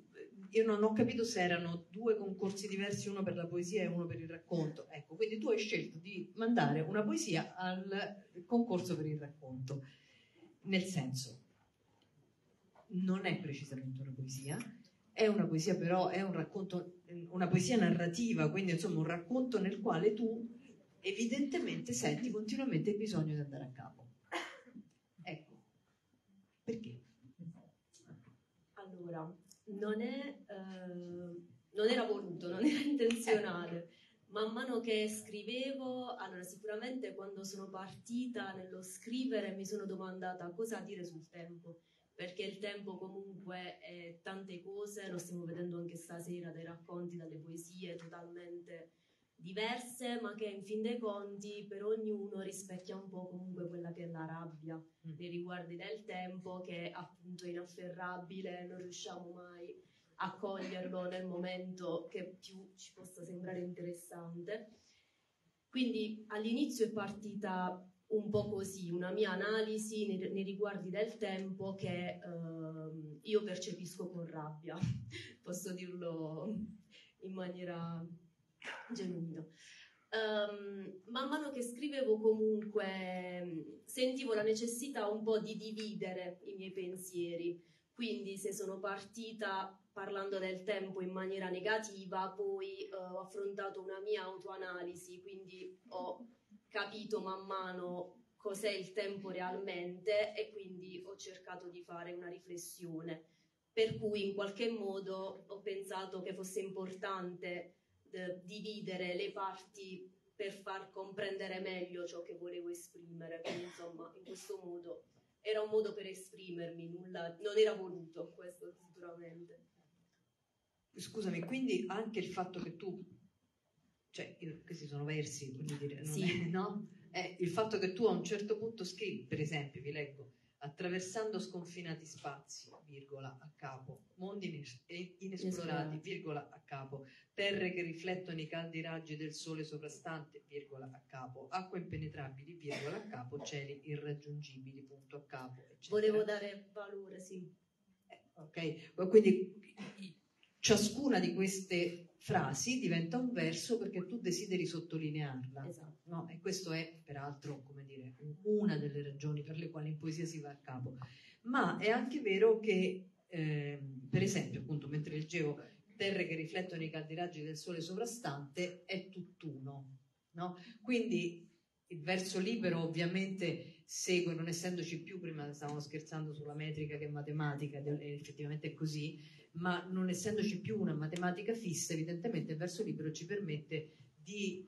io non ho capito se erano due concorsi diversi, uno per la poesia e uno per il racconto. Ecco, quindi tu hai scelto di mandare una poesia al concorso per il racconto. Nel senso, non è precisamente una poesia, è una poesia però, è un racconto, una poesia narrativa, quindi insomma un racconto nel quale tu evidentemente senti continuamente il bisogno di andare a capo. Ecco, perché? Allora, non, è, eh, non era voluto, non era intenzionale. Man mano che scrivevo, allora sicuramente quando sono partita nello scrivere mi sono domandata cosa dire sul tempo, perché il tempo comunque è tante cose, lo stiamo vedendo anche stasera dai racconti, dalle poesie totalmente diverse, ma che in fin dei conti per ognuno rispecchia un po' comunque quella che è la rabbia Mm. nei riguardi del tempo, che appunto è inafferrabile, non riusciamo mai a coglierlo nel momento che più ci possa sembrare interessante. Quindi all'inizio è partita un po' così, una mia analisi nei, nei riguardi del tempo che ehm, io percepisco con rabbia, [LAUGHS] posso dirlo in maniera genuina. Ehm, man mano che scrivevo comunque sentivo la necessità un po' di dividere i miei pensieri, quindi se sono partita parlando del tempo in maniera negativa, poi eh, ho affrontato una mia autoanalisi, quindi ho capito man mano cos'è il tempo realmente e quindi ho cercato di fare una riflessione. Per cui in qualche modo ho pensato che fosse importante eh, dividere le parti per far comprendere meglio ciò che volevo esprimere. Quindi, insomma, in questo modo era un modo per esprimermi, nulla, non era voluto questo sicuramente. Scusami, quindi anche il fatto che tu, cioè io- questi sono versi, voglio dire, non Sì. è- [LAUGHS] no? È il fatto che tu a un certo punto scrivi, per esempio, vi leggo, attraversando sconfinati spazi, virgola, a capo, mondi ines- inesplorati, Inesplorati. virgola, a capo, terre che riflettono i caldi raggi del sole sovrastante, virgola, a capo, acque impenetrabili, virgola, a capo, cieli irraggiungibili, punto, a capo, eccetera. Volevo dare valore, sì. Ok, quindi ciascuna di queste frasi diventa un verso perché tu desideri sottolinearla. Esatto. No? E questo è peraltro, come dire, una delle ragioni per le quali in poesia si va a capo. Ma è anche vero che, ehm, per esempio, appunto, mentre leggevo Terre che riflettono i caldi raggi del sole sovrastante, è tutt'uno. No? Quindi il verso libero ovviamente segue, non essendoci più, prima stavamo scherzando sulla metrica che è matematica, ed effettivamente è così, ma non essendoci più una matematica fissa, evidentemente il verso libero ci permette di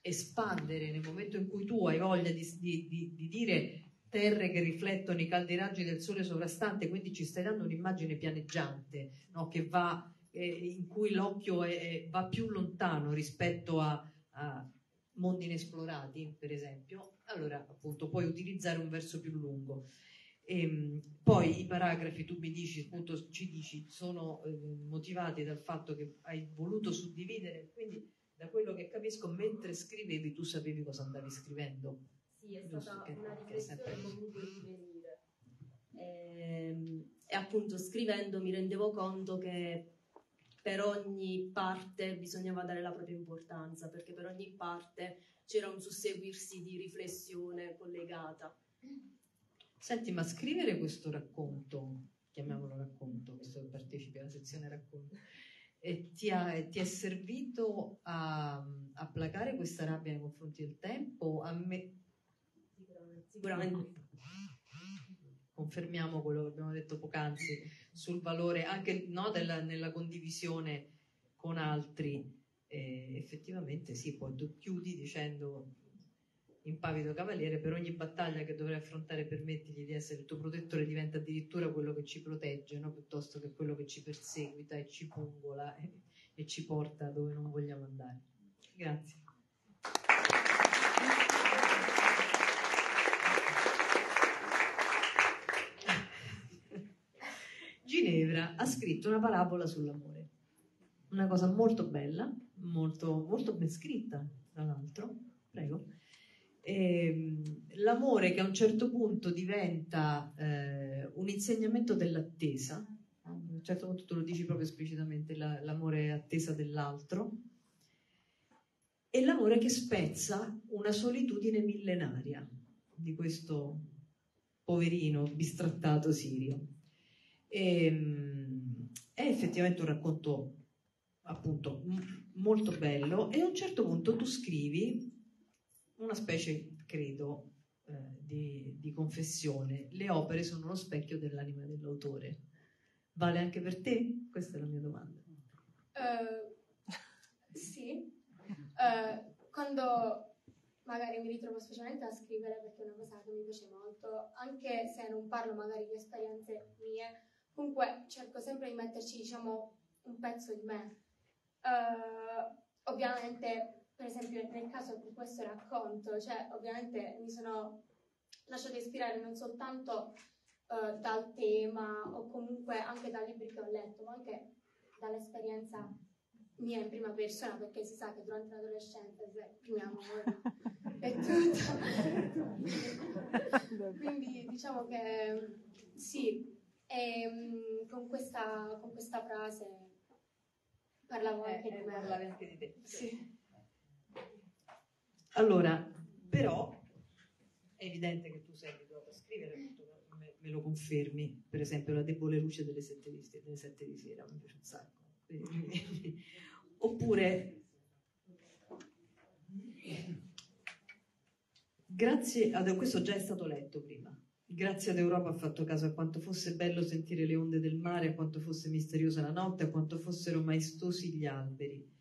espandere nel momento in cui tu hai voglia di, di- di- di dire terre che riflettono i caldi raggi del sole sovrastante, quindi ci stai dando un'immagine pianeggiante, no? che va, eh, in cui l'occhio è- è- va più lontano rispetto a, a mondi inesplorati, per esempio, allora appunto puoi utilizzare un verso più lungo. Ehm, poi i paragrafi, tu mi dici, appunto ci dici, sono eh, motivati dal fatto che hai voluto suddividere, quindi da quello che capisco, mentre scrivevi tu sapevi cosa andavi scrivendo. Sì, è Giusto, stata che- una riflessione sempre- comunque di venire. Ehm, E, appunto scrivendo mi rendevo conto che per ogni parte bisognava dare la propria importanza, perché per ogni parte c'era un susseguirsi di riflessione collegata. Senti, ma scrivere questo racconto, chiamiamolo racconto, visto che partecipi alla sezione racconto, e ti, ha- ti è servito a, a placare questa rabbia nei confronti del tempo? A me, Sicuramente. sicuramente. confermiamo quello che abbiamo detto poc'anzi sul valore anche no, della- nella condivisione con altri. Eh, effettivamente sì, poi tu chiudi dicendo impavido cavaliere, per ogni battaglia che dovrai affrontare permettigli di essere il tuo protettore diventa addirittura quello che ci protegge, no? piuttosto che quello che ci perseguita e ci pungola e, e ci porta dove non vogliamo andare. Grazie. Ginevra ha scritto una parabola sull'amore, una cosa molto bella, molto, molto ben scritta, tra l'altro. Prego. Ehm, l'amore che a un certo punto diventa eh, un insegnamento dell'attesa, no? certo punto tu lo dici proprio esplicitamente, la- l'amore attesa dell'altro, e l'amore che spezza una solitudine millenaria di questo poverino bistrattato sirio. E, mm, è effettivamente un racconto appunto m- molto bello e a un certo punto tu scrivi una specie, credo, eh, di, di confessione. Le opere sono lo specchio dell'anima dell'autore. Vale anche per te? Questa è la mia domanda. Eh, sì, Eh, quando magari mi ritrovo specialmente a scrivere perché è una cosa che mi piace molto, anche se non parlo magari di esperienze mie, comunque cerco sempre di metterci, diciamo, un pezzo di me. Eh, ovviamente, per esempio, nel caso di questo racconto, cioè, ovviamente mi sono lasciata ispirare non soltanto eh, dal tema o comunque anche dai libri che ho letto, ma anche dall'esperienza mia in prima persona, perché si sa che durante l'adolescenza si [LAUGHS] è primi amori e tutto. Quindi diciamo che sì, e, mm, con, questa, con questa frase parlavo anche di me. parlavi anche di te. Sì. Allora, però è evidente che tu sei abituato a scrivere, me, me lo confermi. Per esempio, la debole luce delle sette di, delle sette di sera mi piace un sacco. [LAUGHS] Oppure, grazie ad questo già è stato letto prima. Grazie ad Europa ha fatto caso a quanto fosse bello sentire le onde del mare, a quanto fosse misteriosa la notte, a quanto fossero maestosi gli alberi.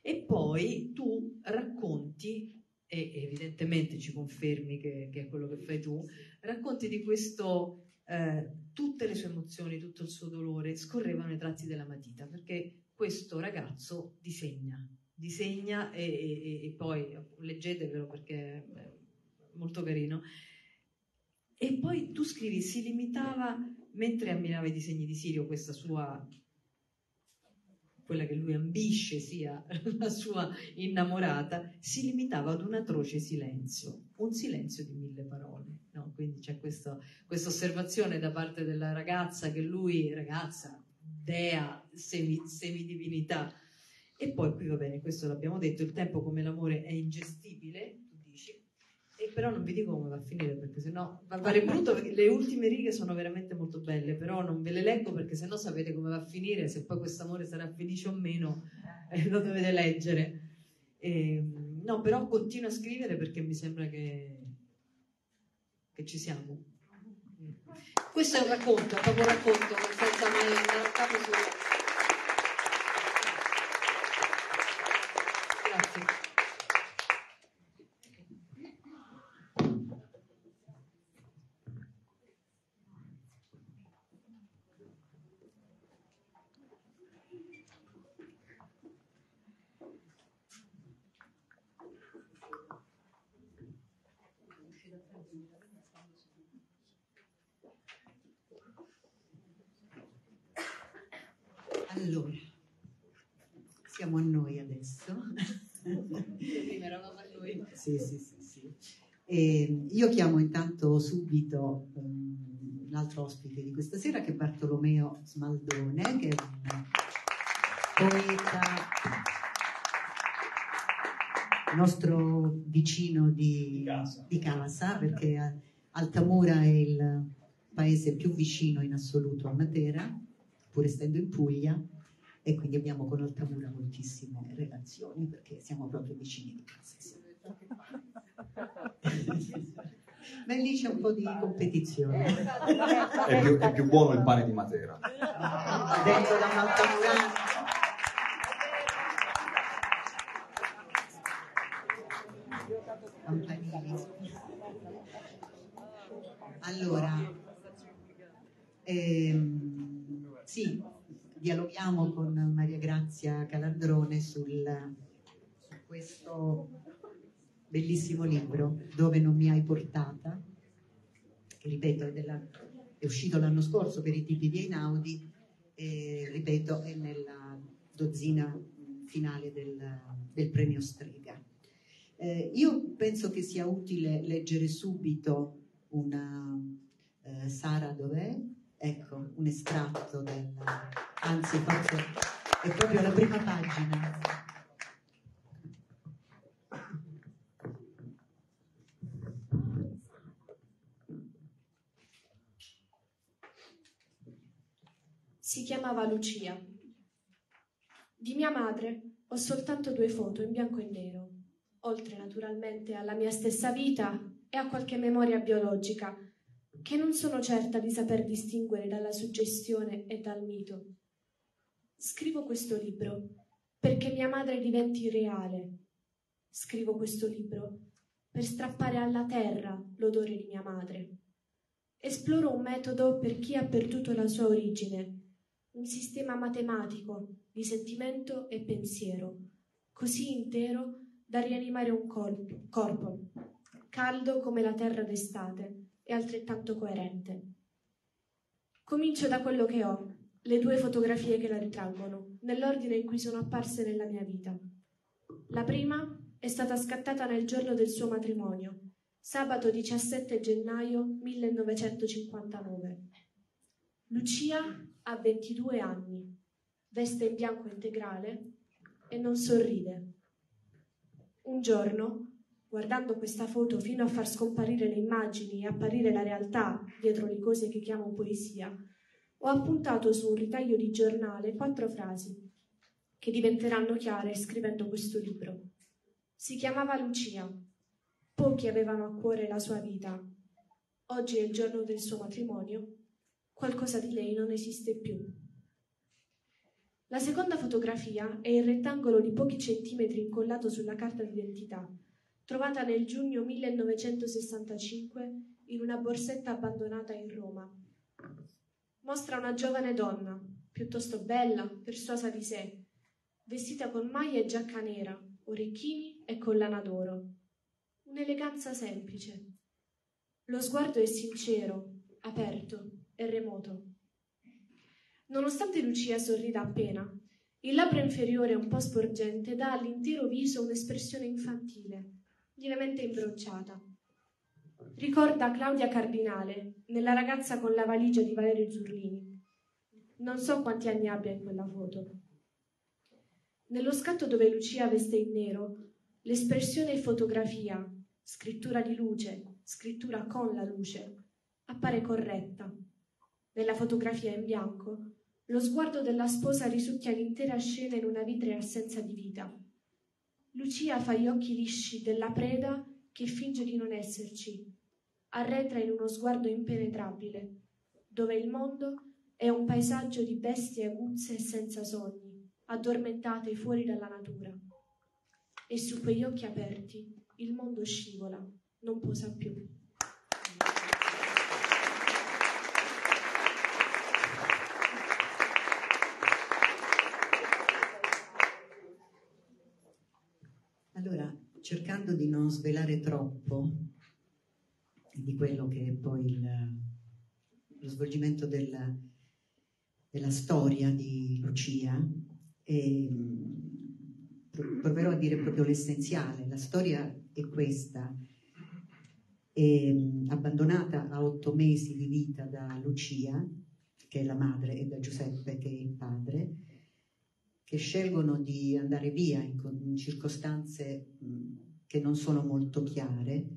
E poi tu racconti, e evidentemente ci confermi che, che è quello che fai tu, racconti di questo, eh, tutte le sue emozioni, tutto il suo dolore scorrevano i tratti della matita, perché questo ragazzo disegna, disegna e, e- e poi leggetevelo perché è molto carino. E poi tu scrivi, si limitava, mentre ammirava i disegni di Sirio, questa sua, quella che lui ambisce sia [LAUGHS] la sua innamorata, si limitava ad un atroce silenzio, un silenzio di mille parole. no? Quindi c'è questa osservazione da parte della ragazza che lui, ragazza, dea, semi- semidivinità. E poi qui va bene, questo l'abbiamo detto, il tempo come l'amore è ingestibile, e però non vi dico come va a finire perché sennò va a fare brutto perché le ultime righe sono veramente molto belle, però non ve le leggo perché sennò sapete come va a finire, se poi questo amore sarà felice o meno, eh, lo dovete leggere. Ehm, no, però continuo a scrivere perché mi sembra che, che ci siamo. Questo è un racconto, è proprio un racconto, senza mai andare a capo su... Grazie. Allora, siamo a noi adesso. Prima eravamo a noi. Sì, sì, sì, sì. E io chiamo intanto subito ehm, l'altro ospite di questa sera che è Bartolomeo Smaldone, che è un poeta nostro vicino di, di casa, perché Altamura è il paese più vicino in assoluto a Matera, pur essendo in Puglia, e quindi abbiamo con Altamura moltissime relazioni perché siamo proprio vicini di casa. sì. Ma lì c'è un po' di competizione. È più, è più buono il pane di Matera. Detto da. Campanili. Allora, ehm, sì, dialoghiamo con Maria Grazia Calandrone sul, su questo bellissimo libro Dove non mi hai portata, che ripeto è, della- è uscito l'anno scorso per i tipi di Einaudi e ripeto è nella dozzina finale del, del premio Strega. Eh, io penso che sia utile leggere subito una eh, Sara dov'è? ecco, un estratto del... anzi forse è proprio la prima pagina. Si chiamava Lucia. Di mia madre ho soltanto due foto in bianco e nero, oltre naturalmente alla mia stessa vita e a qualche memoria biologica che non sono certa di saper distinguere dalla suggestione e dal mito. Scrivo questo libro perché mia madre diventi reale. Scrivo questo libro per strappare alla terra l'odore di mia madre. Esploro un metodo per chi ha perduto la sua origine, un sistema matematico di sentimento e pensiero, così intero da rianimare un corpo, corpo caldo come la terra d'estate e altrettanto coerente. Comincio da quello che ho, le due fotografie che la ritraggono, nell'ordine in cui sono apparse nella mia vita. La prima è stata scattata nel giorno del suo matrimonio, sabato 17 gennaio 1959. Lucia ha 22 anni, veste in bianco integrale e non sorride. Un giorno guardando questa foto fino a far scomparire le immagini e apparire la realtà dietro le cose che chiamo poesia, ho appuntato su un ritaglio di giornale quattro frasi che diventeranno chiare scrivendo questo libro. Si chiamava Lucia. Pochi avevano a cuore la sua vita. Oggi è il giorno del suo matrimonio. Qualcosa di lei non esiste più. La seconda fotografia è il rettangolo di pochi centimetri incollato sulla carta d'identità trovata nel giugno 1965 in una borsetta abbandonata in Roma. Mostra una giovane donna, piuttosto bella, persuasa di sé, vestita con maglia e giacca nera, orecchini e collana d'oro. Un'eleganza semplice. Lo sguardo è sincero, aperto e remoto. Nonostante Lucia sorrida appena, il labbro inferiore un po' sporgente dà all'intero viso un'espressione infantile lievemente imbronciata. Ricorda Claudia Cardinale, nella ragazza con la valigia di Valerio Zurlini. Non so quanti anni abbia in quella foto. Nello scatto dove Lucia veste in nero, l'espressione fotografia, scrittura di luce, scrittura con la luce, appare corretta. Nella fotografia in bianco, lo sguardo della sposa risucchia l'intera scena in una vitrea assenza di vita. Lucia fa gli occhi lisci della preda che finge di non esserci. Arretra in uno sguardo impenetrabile, dove il mondo è un paesaggio di bestie aguzze e senza sogni, addormentate fuori dalla natura. E su quegli occhi aperti il mondo scivola, non posa più. Allora, cercando di non svelare troppo di quello che è poi il, lo svolgimento della, della storia di Lucia, e, proverò a dire proprio l'essenziale. La storia è questa. È abbandonata a otto mesi di vita da Lucia, che è la madre, e da Giuseppe, che è il padre, che scelgono di andare via in, circostanze mh, che non sono molto chiare.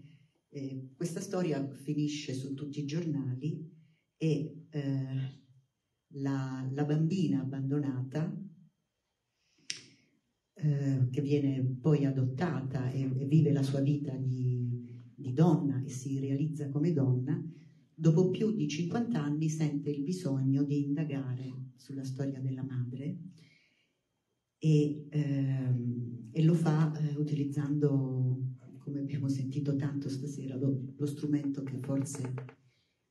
Eh, questa storia finisce su tutti i giornali e eh, la, la, bambina abbandonata, eh, che viene poi adottata e, e, vive la sua vita di, di donna e si realizza come donna, dopo più di 50 anni sente il bisogno di indagare sulla storia della madre e, ehm, e lo fa eh, utilizzando, come abbiamo sentito tanto stasera, lo, lo, strumento che forse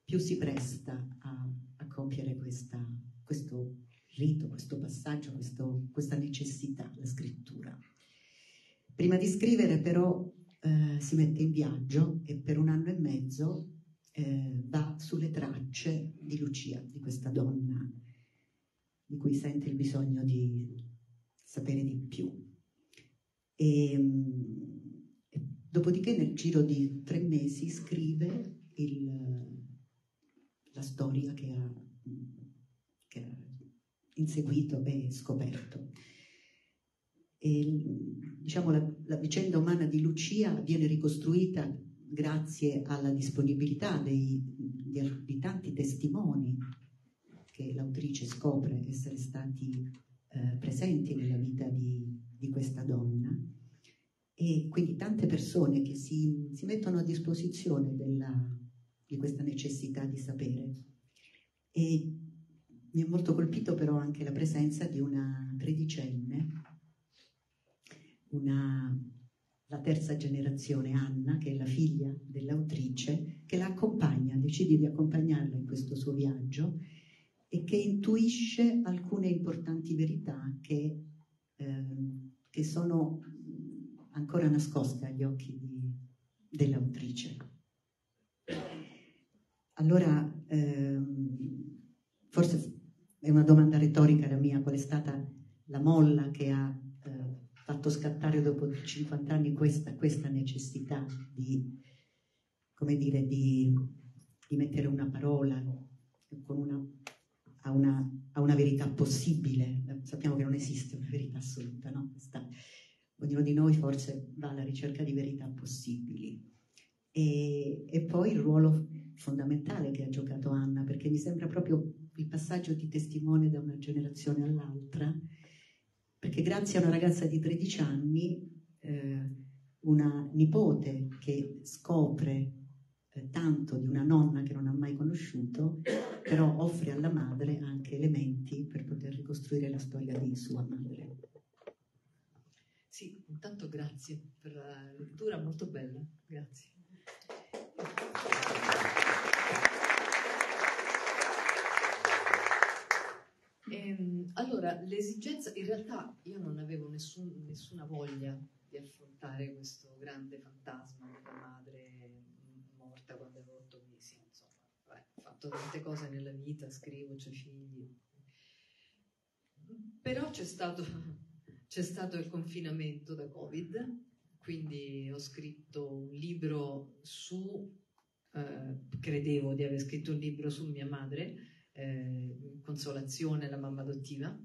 più si presta a, a compiere questa, questo rito, questo passaggio, questo, questa necessità, la scrittura. Prima di scrivere però eh, si mette in viaggio e per un anno e mezzo eh, va sulle tracce di Lucia, di questa donna di cui sente il bisogno di sapere di più. E, e, dopodiché nel giro di tre mesi scrive il, la storia che ha che ha inseguito e scoperto. E, diciamo, la, la vicenda umana di Lucia viene ricostruita grazie alla disponibilità dei, di, di tanti testimoni che l'autrice scopre essere stati eh, presenti nella vita di, di, questa donna e quindi tante persone che si, si mettono a disposizione della, di questa necessità di sapere. E mi ha molto colpito però anche la presenza di una tredicenne, una, la terza generazione, Anna, che è la figlia dell'autrice, che la accompagna, decide di accompagnarla in questo suo viaggio e che intuisce alcune importanti verità che, eh, che sono ancora nascoste agli occhi di, dell'autrice. Allora, ehm, forse è una domanda retorica la mia, qual è stata la molla che ha eh, fatto scattare dopo 50 anni questa, questa necessità di, come dire, di, di mettere una parola con una a una, a una, verità possibile. Sappiamo che non esiste una verità assoluta, no? Questa, ognuno di noi forse va alla ricerca di verità possibili. E, e, poi il ruolo fondamentale che ha giocato Anna, perché mi sembra proprio il passaggio di testimone da una generazione all'altra, perché grazie a una ragazza di 13 anni, eh, una nipote che scopre eh, tanto di una nonna che non ha mai conosciuto, però offre alla madre anche elementi per poter ricostruire la storia di sua madre. Sì, intanto grazie per la lettura molto bella, grazie. Ehm, allora, l'esigenza, in realtà io non avevo nessun, nessuna voglia di affrontare questo grande fantasma della madre morta quando avevo otto mesi, insomma, Beh, ho fatto tante cose nella vita, scrivo, ho figli. Però c'è stato, c'è stato il confinamento da Covid, quindi ho scritto un libro su, eh, credevo di aver scritto un libro su mia madre, eh, Consolazione, la mamma adottiva,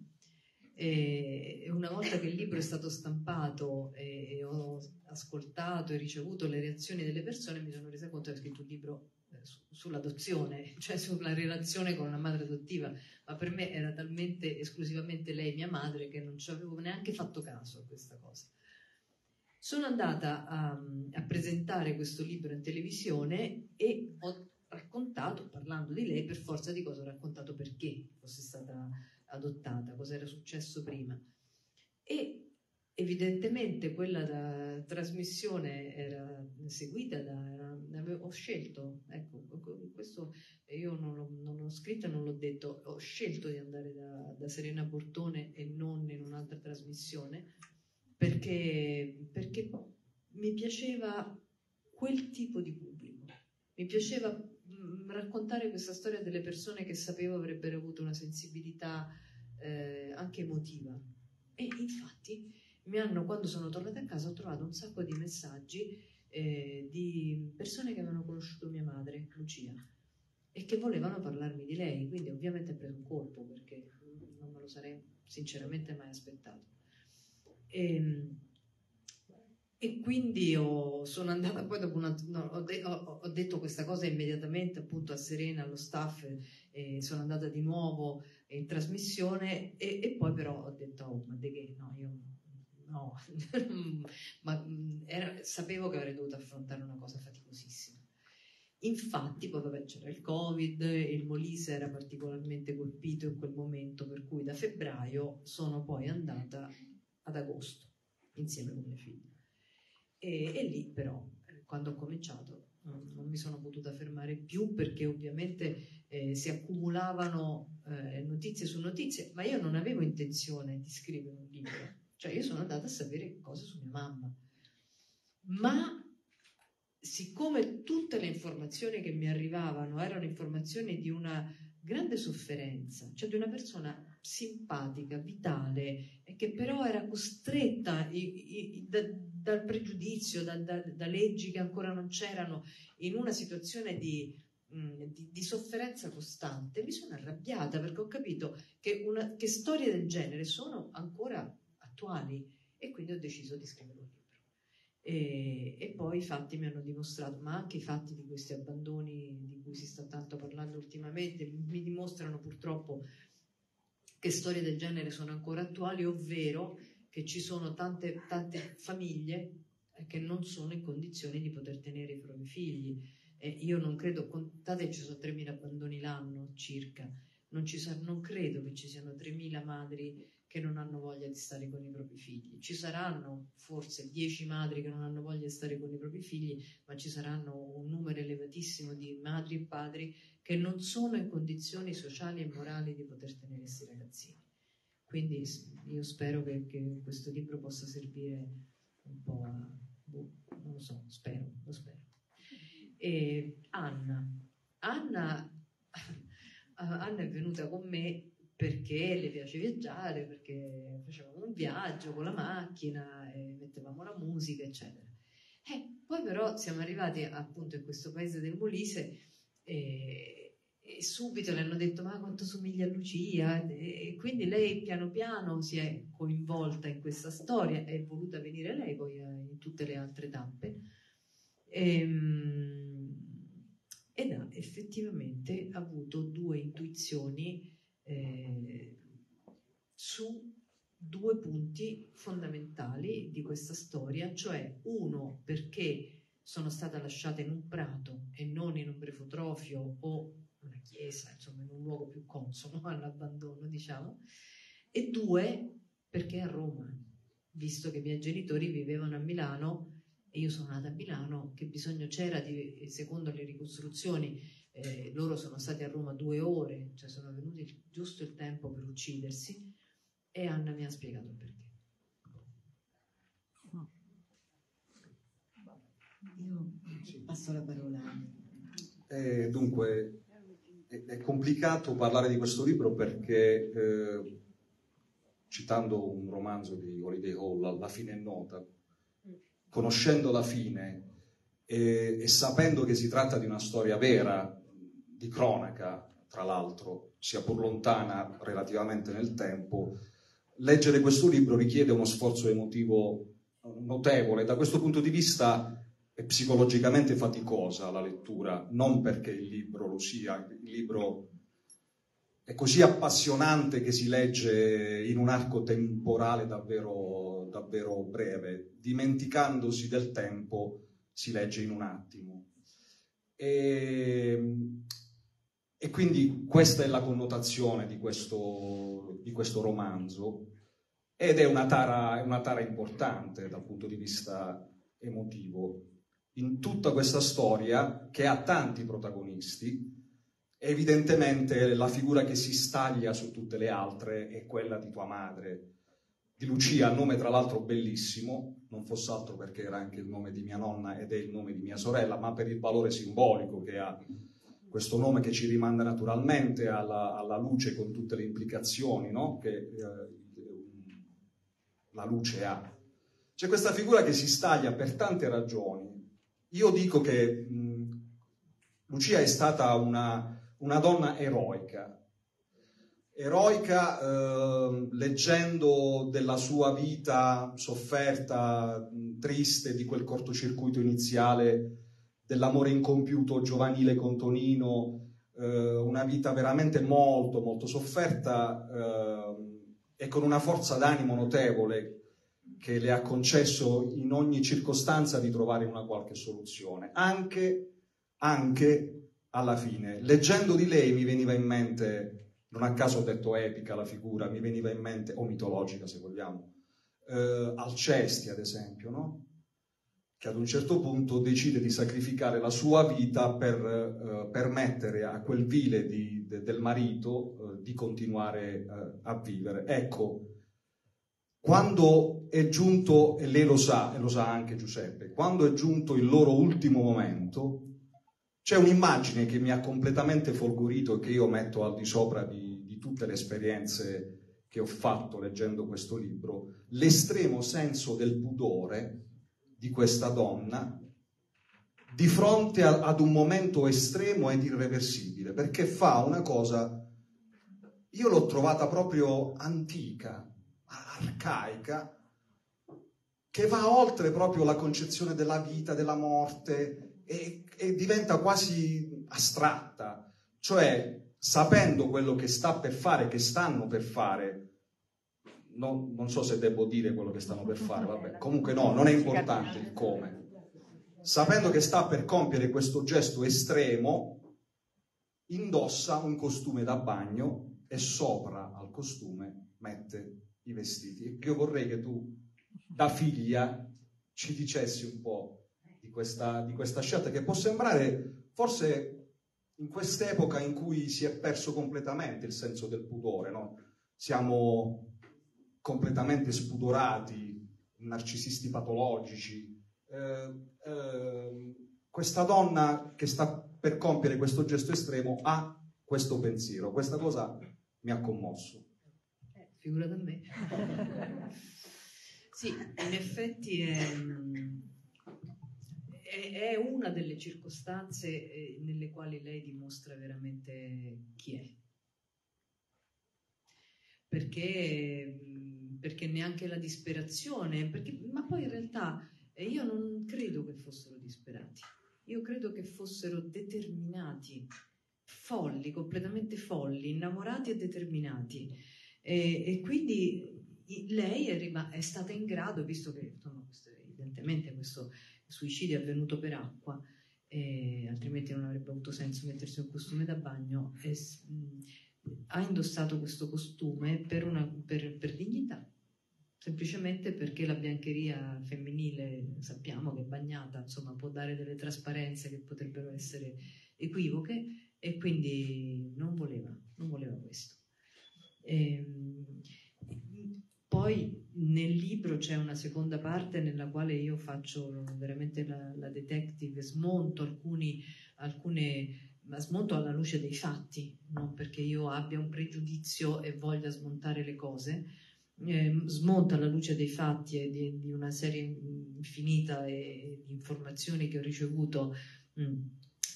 e una volta che il libro è stato stampato e ho ascoltato e ricevuto le reazioni delle persone, mi sono resa conto di aver scritto un libro sull'adozione, [LAUGHS] cioè sulla relazione con una madre adottiva, ma per me era talmente esclusivamente lei mia madre che non ci avevo neanche fatto caso a questa cosa. Sono andata a, a presentare questo libro in televisione e ho raccontato, parlando di lei, per forza di cosa ho raccontato perché fosse stata adottata, cosa era successo prima. E evidentemente quella trasmissione era seguita da... ho scelto, ecco, questo io non l'ho, non l'ho scritto e non l'ho detto, ho scelto di andare da, da Serena Portone e non in un'altra trasmissione perché, perché mi piaceva quel tipo di pubblico, mi piaceva mm, raccontare questa storia delle persone che sapevo avrebbero avuto una sensibilità eh, anche emotiva. E infatti hanno, quando sono tornata a casa, ho trovato un sacco di messaggi eh, di persone che avevano conosciuto mia madre, Lucia, e che volevano parlarmi di lei. Quindi ovviamente ho preso un colpo perché non me lo sarei sinceramente mai aspettato. E, ehm, e quindi ho, sono andata poi dopo una, no, ho, de, ho, ho, detto questa cosa immediatamente appunto a Serena, allo staff, e sono andata di nuovo in trasmissione e, e poi però ho detto, oh, ma di che? No, io no, [LAUGHS] ma mm, era, sapevo che avrei dovuto affrontare una cosa faticosissima. Infatti, poi vabbè, c'era il Covid, il Molise era particolarmente colpito in quel momento, per cui da febbraio sono poi andata ad agosto insieme con mia figlia. E, e lì però, quando ho cominciato, non, mi sono potuta fermare più perché ovviamente eh, si accumulavano eh, notizie su notizie, ma io non avevo intenzione di scrivere un libro, cioè io sono andata a sapere cose su mia mamma. Ma siccome tutte le informazioni che mi arrivavano erano informazioni di una grande sofferenza, cioè di una persona simpatica, vitale, che però era costretta i, i, da, dal pregiudizio, da, da, da, leggi che ancora non c'erano, in una situazione di, mh, di, di sofferenza costante, mi sono arrabbiata perché ho capito che, una, che storie del genere sono ancora attuali e quindi ho deciso di scrivere un libro. E, e, poi i fatti mi hanno dimostrato, ma anche i fatti di questi abbandoni di cui si sta tanto parlando ultimamente, mi dimostrano purtroppo che storie del genere sono ancora attuali, ovvero che ci sono tante, tante famiglie che non sono in condizioni di poter tenere i propri figli. E io non credo, contate ci sono 3.000 abbandoni l'anno circa, non, sa, non credo che ci siano 3.000 madri che non hanno voglia di stare con i propri figli. Ci saranno forse 10 madri che non hanno voglia di stare con i propri figli, ma ci saranno un numero elevatissimo di madri e padri che non sono in condizioni sociali e morali di poter tenere questi ragazzini. Quindi io spero che, che questo libro possa servire un po' a... Boh, non lo so, spero, lo spero. E Anna. Anna, [LAUGHS] Anna è venuta con me perché le piace viaggiare, perché facevamo un viaggio con la macchina, e mettevamo la musica, eccetera. Eh, poi però siamo arrivati appunto in questo paese del Molise e, e subito le hanno detto ma quanto somiglia a Lucia e quindi lei piano piano si è coinvolta in questa storia, è voluta venire lei poi eh, in tutte le altre tappe e, ehm, ed ha effettivamente avuto due intuizioni eh, su due punti fondamentali di questa storia, cioè uno perché sono stata lasciata in un prato e non in un brefotrofio o una chiesa, insomma in un luogo più consono [LAUGHS] all'abbandono, diciamo, e due perché a Roma, visto che i miei genitori vivevano a Milano e io sono nata a Milano, che bisogno c'era di, secondo le ricostruzioni, eh, loro sono stati a Roma due ore, cioè sono venuti giusto il tempo per uccidersi e Anna mi ha spiegato il perché. Io passo la parola. Eh, dunque, è, è, complicato parlare di questo libro perché, eh, citando un romanzo di Holiday Hall, La fine è nota, conoscendo la fine e, e sapendo che si tratta di una storia vera, di cronaca, tra l'altro, sia pur lontana relativamente nel tempo, leggere questo libro richiede uno sforzo emotivo notevole. Da questo punto di vista è psicologicamente faticosa la lettura, non perché il libro lo sia, il libro è così appassionante che si legge in un arco temporale davvero, davvero breve, dimenticandosi del tempo si legge in un attimo. E, e quindi questa è la connotazione di questo, di questo romanzo ed è una tara, una tara importante dal punto di vista emotivo. In tutta questa storia, che ha tanti protagonisti, evidentemente la figura che si staglia su tutte le altre è quella di tua madre, di Lucia, nome tra l'altro bellissimo, non fosse altro perché era anche il nome di mia nonna ed è il nome di mia sorella, ma per il valore simbolico che ha questo nome che ci rimanda naturalmente alla, alla luce con tutte le implicazioni no? che eh, la luce ha. C'è questa figura che si staglia per tante ragioni. Io dico che mh, Lucia è stata una, una donna eroica, eroica eh, leggendo della sua vita sofferta, triste, di quel cortocircuito iniziale dell'amore incompiuto giovanile con Tonino, eh, una vita veramente molto, molto sofferta eh, e con una forza d'animo notevole che le ha concesso in ogni circostanza di trovare una qualche soluzione, anche, anche alla fine. Leggendo di lei mi veniva in mente, non a caso ho detto epica la figura, mi veniva in mente, o mitologica se vogliamo, eh, Alcesti ad esempio, no? Che ad un certo punto decide di sacrificare la sua vita per eh, permettere a quel vile di, de, del marito eh, di continuare eh, a vivere. Ecco, quando è giunto, e lei lo sa, e lo sa anche Giuseppe, quando è giunto il loro ultimo momento, c'è un'immagine che mi ha completamente folgorito e che io metto al di sopra di, di tutte le esperienze che ho fatto leggendo questo libro, l'estremo senso del pudore di questa donna di fronte a, ad un momento estremo ed irreversibile, perché fa una cosa, io l'ho trovata proprio antica, arcaica, che va oltre proprio la concezione della vita, della morte e, e diventa quasi astratta, cioè sapendo quello che sta per fare, che stanno per fare, no, non so se devo dire quello che stanno per fare, vabbè, comunque no, non è importante il come. Sapendo che sta per compiere questo gesto estremo, indossa un costume da bagno e sopra al costume mette i vestiti. Io vorrei che tu, da figlia, ci dicessi un po' di questa, di questa scelta che può sembrare forse in quest'epoca in cui si è perso completamente il senso del pudore, no? siamo completamente spudorati, narcisisti patologici. Eh, eh, questa donna che sta per compiere questo gesto estremo ha questo pensiero. Questa cosa mi ha commosso. Eh, figura da me. [LAUGHS] sì, in effetti è, è, una delle circostanze eh, nelle quali lei dimostra veramente chi è. Perché perché neanche la disperazione, perché, ma poi in realtà eh, io non credo che fossero disperati, io credo che fossero determinati, folli, completamente folli, innamorati e determinati. E, e quindi lei è, è, stata in grado, visto che insomma, evidentemente questo suicidio è avvenuto per acqua, eh, altrimenti non avrebbe avuto senso mettersi un costume da bagno, eh, ha indossato questo costume per, una, per, per dignità, semplicemente perché la biancheria femminile sappiamo che è bagnata, insomma può dare delle trasparenze che potrebbero essere equivoche e quindi non voleva, non voleva questo. E, ehm, poi nel libro c'è una seconda parte nella quale io faccio veramente la, la detective, smonto alcuni, alcune, smonto alla luce dei fatti, non perché io abbia un pregiudizio e voglia smontare le cose, eh, smonta alla luce dei fatti e di, di, una serie infinita di informazioni che ho ricevuto mh,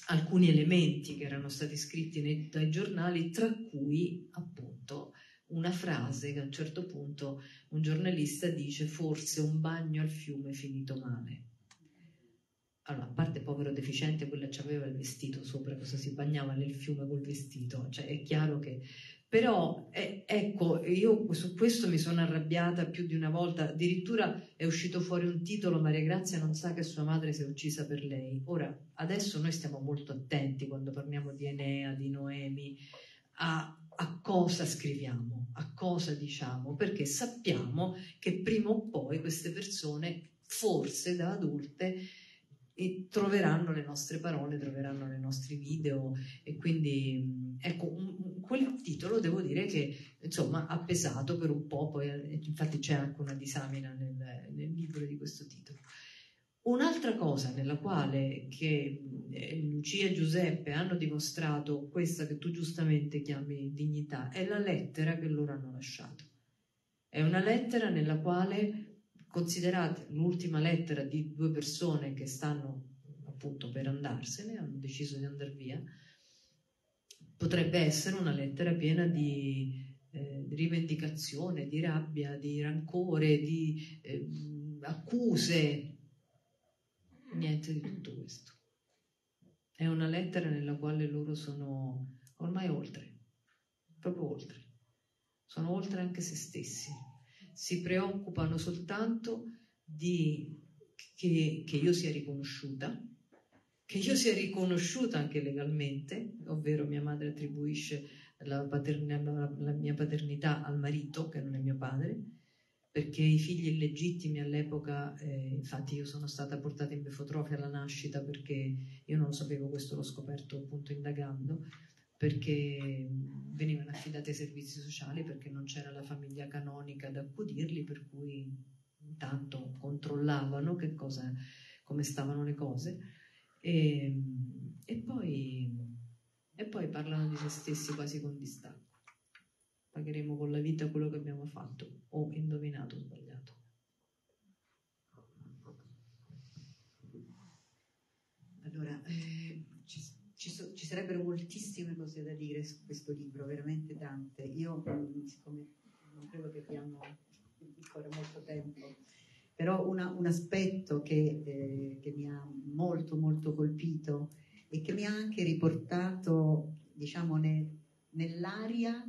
alcuni elementi che erano stati scritti nei, dai giornali, tra cui appunto una frase che a un certo punto un giornalista dice forse un bagno al fiume finito male. Allora, a parte povero deficiente, quella ci aveva il vestito sopra, cosa si bagnava nel fiume col vestito, cioè è chiaro che però eh, ecco, io su questo mi sono arrabbiata più di una volta, addirittura è uscito fuori un titolo, Maria Grazia non sa che sua madre si è uccisa per lei. Ora, adesso noi stiamo molto attenti quando parliamo di Enea, di Noemi, a, a cosa scriviamo, a cosa diciamo, perché sappiamo che prima o poi queste persone, forse da adulte, e troveranno le nostre parole, troveranno i nostri video e quindi ecco quel titolo devo dire che insomma ha pesato per un po', poi eh, infatti c'è anche una disamina nel, nel libro di questo titolo. Un'altra cosa nella quale che eh, Lucia e Giuseppe hanno dimostrato questa che tu giustamente chiami dignità è la lettera che loro hanno lasciato. È una lettera nella quale Considerate l'ultima lettera di due persone che stanno appunto per andarsene, hanno deciso di andare via, potrebbe essere una lettera piena di eh, rivendicazione, di rabbia, di rancore, di eh, accuse, niente di tutto questo. È una lettera nella quale loro sono ormai oltre, proprio oltre, sono oltre anche se stessi si preoccupano soltanto di che, che io sia riconosciuta, che io sia riconosciuta anche legalmente, ovvero mia madre attribuisce la, paterna, la, la, mia paternità al marito, che non è mio padre, perché i figli illegittimi all'epoca, eh, infatti io sono stata portata in befotrofia alla nascita perché io non lo sapevo, questo l'ho scoperto appunto indagando, perché venivano affidati ai servizi sociali perché non c'era la famiglia canonica da accudirli, per cui intanto controllavano cosa, come stavano le cose e, e, poi, e poi parlano di se stessi quasi con distacco. Pagheremo con la vita quello che abbiamo fatto o indovinato o sbagliato. Allora, ci, ci so- ci sarebbero moltissime cose da dire su questo libro, veramente tante. Io, mm, siccome non credo che abbiamo ancora molto tempo, però una- un aspetto che, eh, che mi ha molto molto colpito e che mi ha anche riportato, diciamo, ne- nell'aria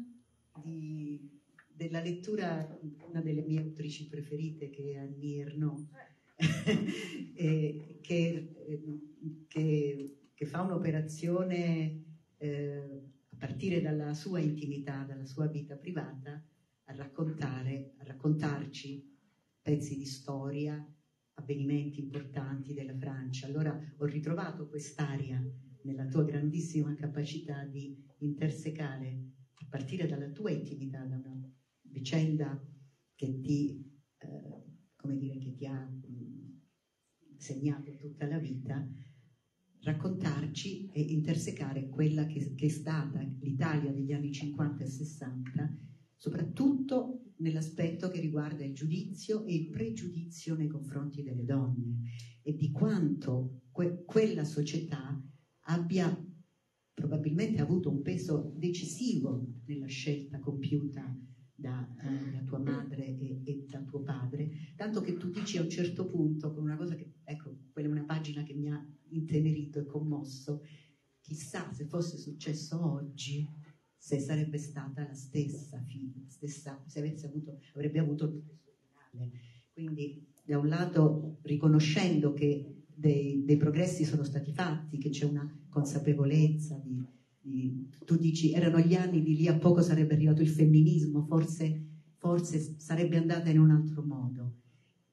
di- della lettura, una delle mie autrici preferite che è Annie Ernaux, eh, [LAUGHS] che, eh, che- che fa un'operazione eh, a partire dalla sua intimità, dalla sua vita privata, a raccontare, a raccontarci pezzi di storia, avvenimenti importanti della Francia. Allora ho ritrovato quest'aria nella tua grandissima capacità di intersecare a partire dalla tua intimità, da una vicenda che ti, eh, dire, che ti ha mh, segnato tutta la vita, raccontarci e intersecare quella che, che è stata l'Italia degli anni 50 e 60, soprattutto nell'aspetto che riguarda il giudizio e il pregiudizio nei confronti delle donne e di quanto que- quella società abbia probabilmente avuto un peso decisivo nella scelta compiuta da, eh, da tua madre e, e da tuo padre, tanto che tu dici a un certo punto, con una cosa che, ecco, quella è una pagina che mi ha intenerito e commosso, chissà se fosse successo oggi, se sarebbe stata la stessa figlia, stessa, se avuto, avrebbe avuto lo stesso finale. Quindi, da un lato, riconoscendo che dei, dei progressi sono stati fatti, che c'è una consapevolezza di- tu dici erano gli anni di lì a poco sarebbe arrivato il femminismo, forse, forse sarebbe andata in un altro modo.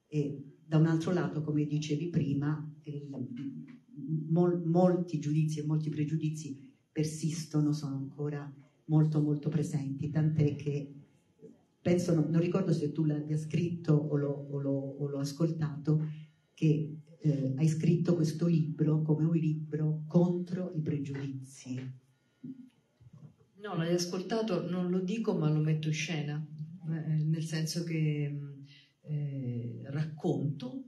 E da un altro lato, come dicevi prima, il- mol- molti giudizi e molti pregiudizi persistono, sono ancora molto molto presenti, tant'è che penso, non, non ricordo se tu l'abbia scritto o l'ho, o l'ho- o l'ho ascoltato, che eh, hai scritto questo libro come un libro contro i pregiudizi. No, l'hai ascoltato, non lo dico ma lo metto in scena, eh, nel senso che eh, racconto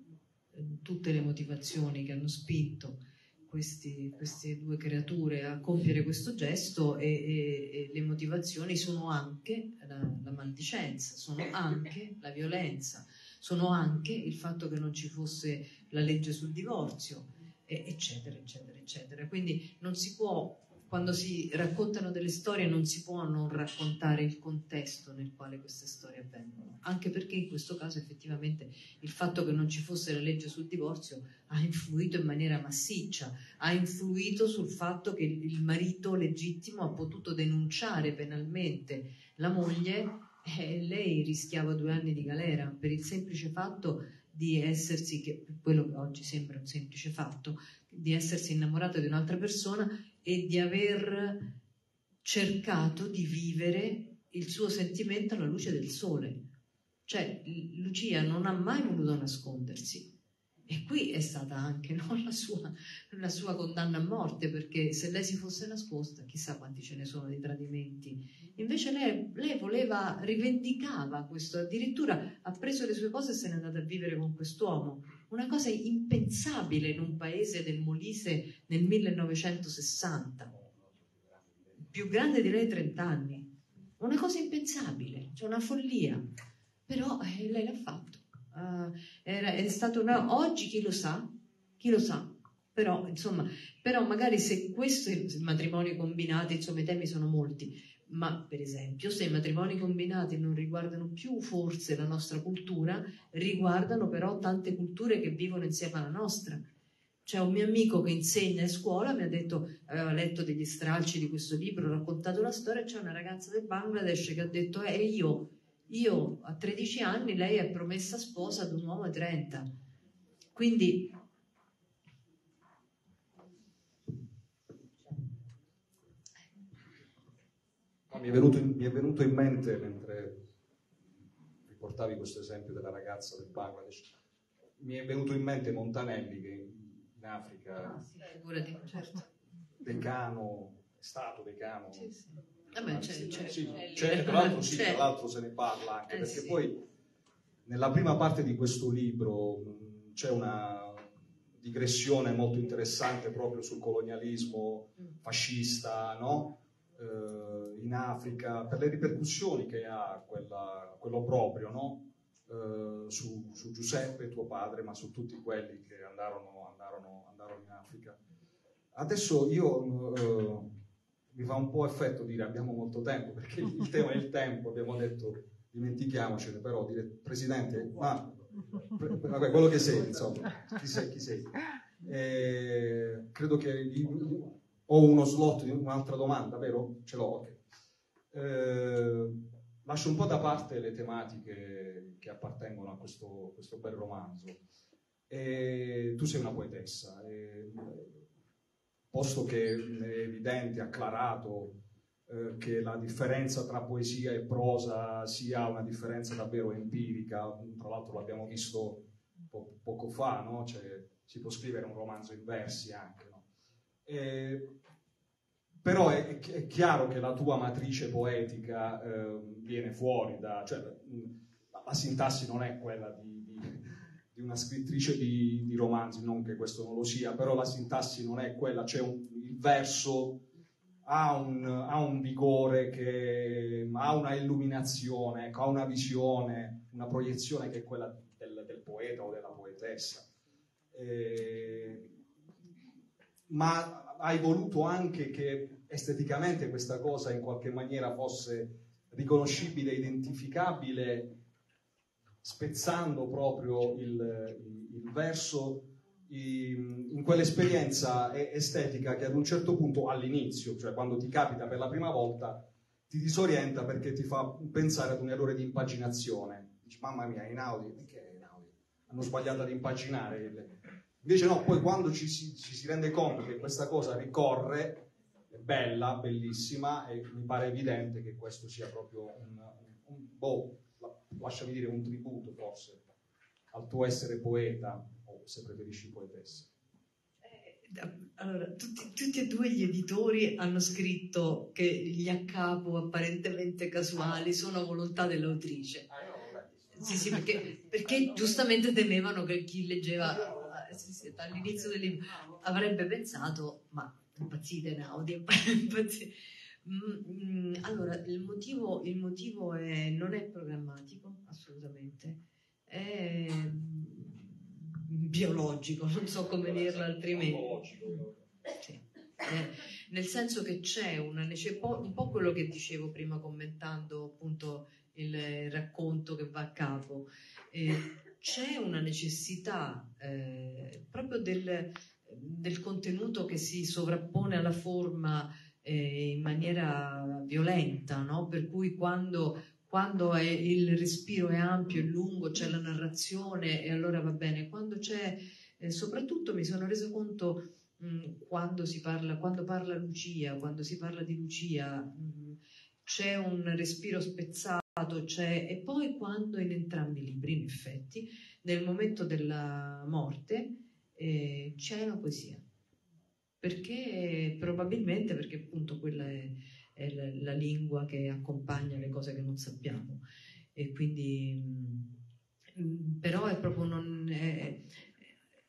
eh, tutte le motivazioni che hanno spinto questi- queste due creature a compiere questo gesto e, e- e le motivazioni sono anche la, la maldicenza, sono anche la violenza, sono anche il fatto che non ci fosse la legge sul divorzio, e- eccetera, eccetera, eccetera. Quindi non si può quando si raccontano delle storie non si può non raccontare il contesto nel quale queste storie avvengono, anche perché in questo caso effettivamente il fatto che non ci fosse la legge sul divorzio ha influito in maniera massiccia, ha influito sul fatto che il marito legittimo ha potuto denunciare penalmente la moglie e lei rischiava due anni di galera per il semplice fatto di essersi, che quello che oggi sembra un semplice fatto, di essersi innamorata di un'altra persona e di aver cercato di vivere il suo sentimento alla luce del sole. Cioè, Lucia non ha mai voluto nascondersi. E qui è stata anche [LAUGHS] no, la, sua, la sua condanna a morte, perché se lei si fosse nascosta, chissà quanti ce ne sono di tradimenti. Invece lei, lei voleva, rivendicava questo, addirittura ha preso le sue cose e se n'è andata a vivere con quest'uomo. Una cosa impensabile in un paese del Molise nel 1960, più grande di lei 30 anni. Una cosa impensabile, cioè una follia. Però eh, lei l'ha fatto. Ah, era- è stato una- oggi chi lo sa? Chi lo sa? Però, insomma, però magari se questi matrimoni combinati, insomma, i temi sono molti, ma per esempio se i matrimoni combinati non riguardano più forse la nostra cultura, riguardano però tante culture che vivono insieme alla nostra. C'è un mio amico che insegna a scuola, mi ha detto, aveva letto degli stralci di questo libro, raccontato la storia, c'è una ragazza del Bangladesh che ha detto, eh io, io a 13 anni, lei è promessa sposa ad un uomo di 30. Quindi No, mi, è venuto in, mi è venuto in mente mentre riportavi questo esempio della ragazza del Bangladesh, mi è venuto in mente Montanelli che in Africa, figurati, certo. decano, è stato decano. Sì, sì. Vabbè, c'è, c'è, Sì, c'è- c'è- tra l'altro, sì, tra l'altro se ne parla anche Eh, perché sì. poi nella prima parte di questo libro mh, c'è una, digressione molto interessante proprio sul colonialismo fascista, no? eh, in Africa, per le ripercussioni che ha quella, quello proprio, no? eh, su, su, Giuseppe, tuo padre, ma su tutti quelli che andarono, andarono, andarono in Africa. Adesso io eh, mi fa un po' effetto dire abbiamo molto tempo, perché il [LAUGHS] tema è il tempo, abbiamo detto dimentichiamocene, però dire Presidente, ma vabbè, quello che sei, insomma, chi sei, chi sei. Eh, credo che ho uno slot di un'altra domanda, vero? Ce l'ho, ok. Eh, lascio un po' da parte le tematiche che appartengono a questo, questo bel romanzo. E tu sei una poetessa, e, posto che è evidente, acclarato eh, che la differenza tra poesia e prosa sia una differenza davvero empirica, tra l'altro l'abbiamo visto po- poco fa, no? cioè, si può scrivere un romanzo in versi anche. No? E, però è, è, chiaro che la tua matrice poetica eh, viene fuori da... Cioè, la, la, sintassi non è quella di, di, di una scrittrice di, di, romanzi, non che questo non lo sia, però la sintassi non è quella, c'è un, il verso ha un, ha un, vigore, che, ha una illuminazione, ecco, ha una visione, una proiezione che è quella del, del poeta o della poetessa. Eh, ma hai voluto anche che esteticamente questa cosa in qualche maniera fosse riconoscibile, identificabile, spezzando proprio il, il verso in quell'esperienza estetica che ad un certo punto all'inizio, cioè quando ti capita per la prima volta, ti disorienta perché ti fa pensare ad un errore di impaginazione. Dici, mamma mia, in Audi, perché in Audi? Hanno sbagliato ad impaginare. Invece no, poi quando ci si, ci si rende conto che questa cosa ricorre, è bella, bellissima, e mi pare evidente che questo sia proprio un, un, un boh, lasciami dire, un tributo forse al tuo essere poeta, o se preferisci poetessa. Eh, allora, tutti, tutti, e due gli editori hanno scritto che gli a capo apparentemente casuali sono volontà dell'autrice. Sì, sì, perché, [LAUGHS] perché giustamente temevano che chi leggeva all'inizio del libro avrebbe pensato, ma impazzite Naudi, [LAUGHS] impazzite. Mm, mm, allora, il motivo, il motivo è, non è programmatico, assolutamente, è mm, biologico, non so come dirlo altrimenti. Sì. Eh, nel senso che c'è una un po' quello che dicevo prima commentando appunto il racconto che va a capo. Eh, c'è una necessità eh, proprio del, del, contenuto che si sovrappone alla forma eh, in maniera violenta, no? per cui quando, quando è, il respiro è ampio e lungo c'è la narrazione e allora va bene, quando c'è, eh, soprattutto mi sono reso conto mh, mm, quando, si parla, quando parla Lucia, quando si parla di Lucia, mh, mm, c'è un respiro spezzato c'è, e poi quando in entrambi i libri, in effetti, nel momento della morte, eh, c'è una poesia. Perché probabilmente perché appunto quella è, è la, la, lingua che accompagna le cose che non sappiamo. E quindi, mh, mm, però è proprio non, è,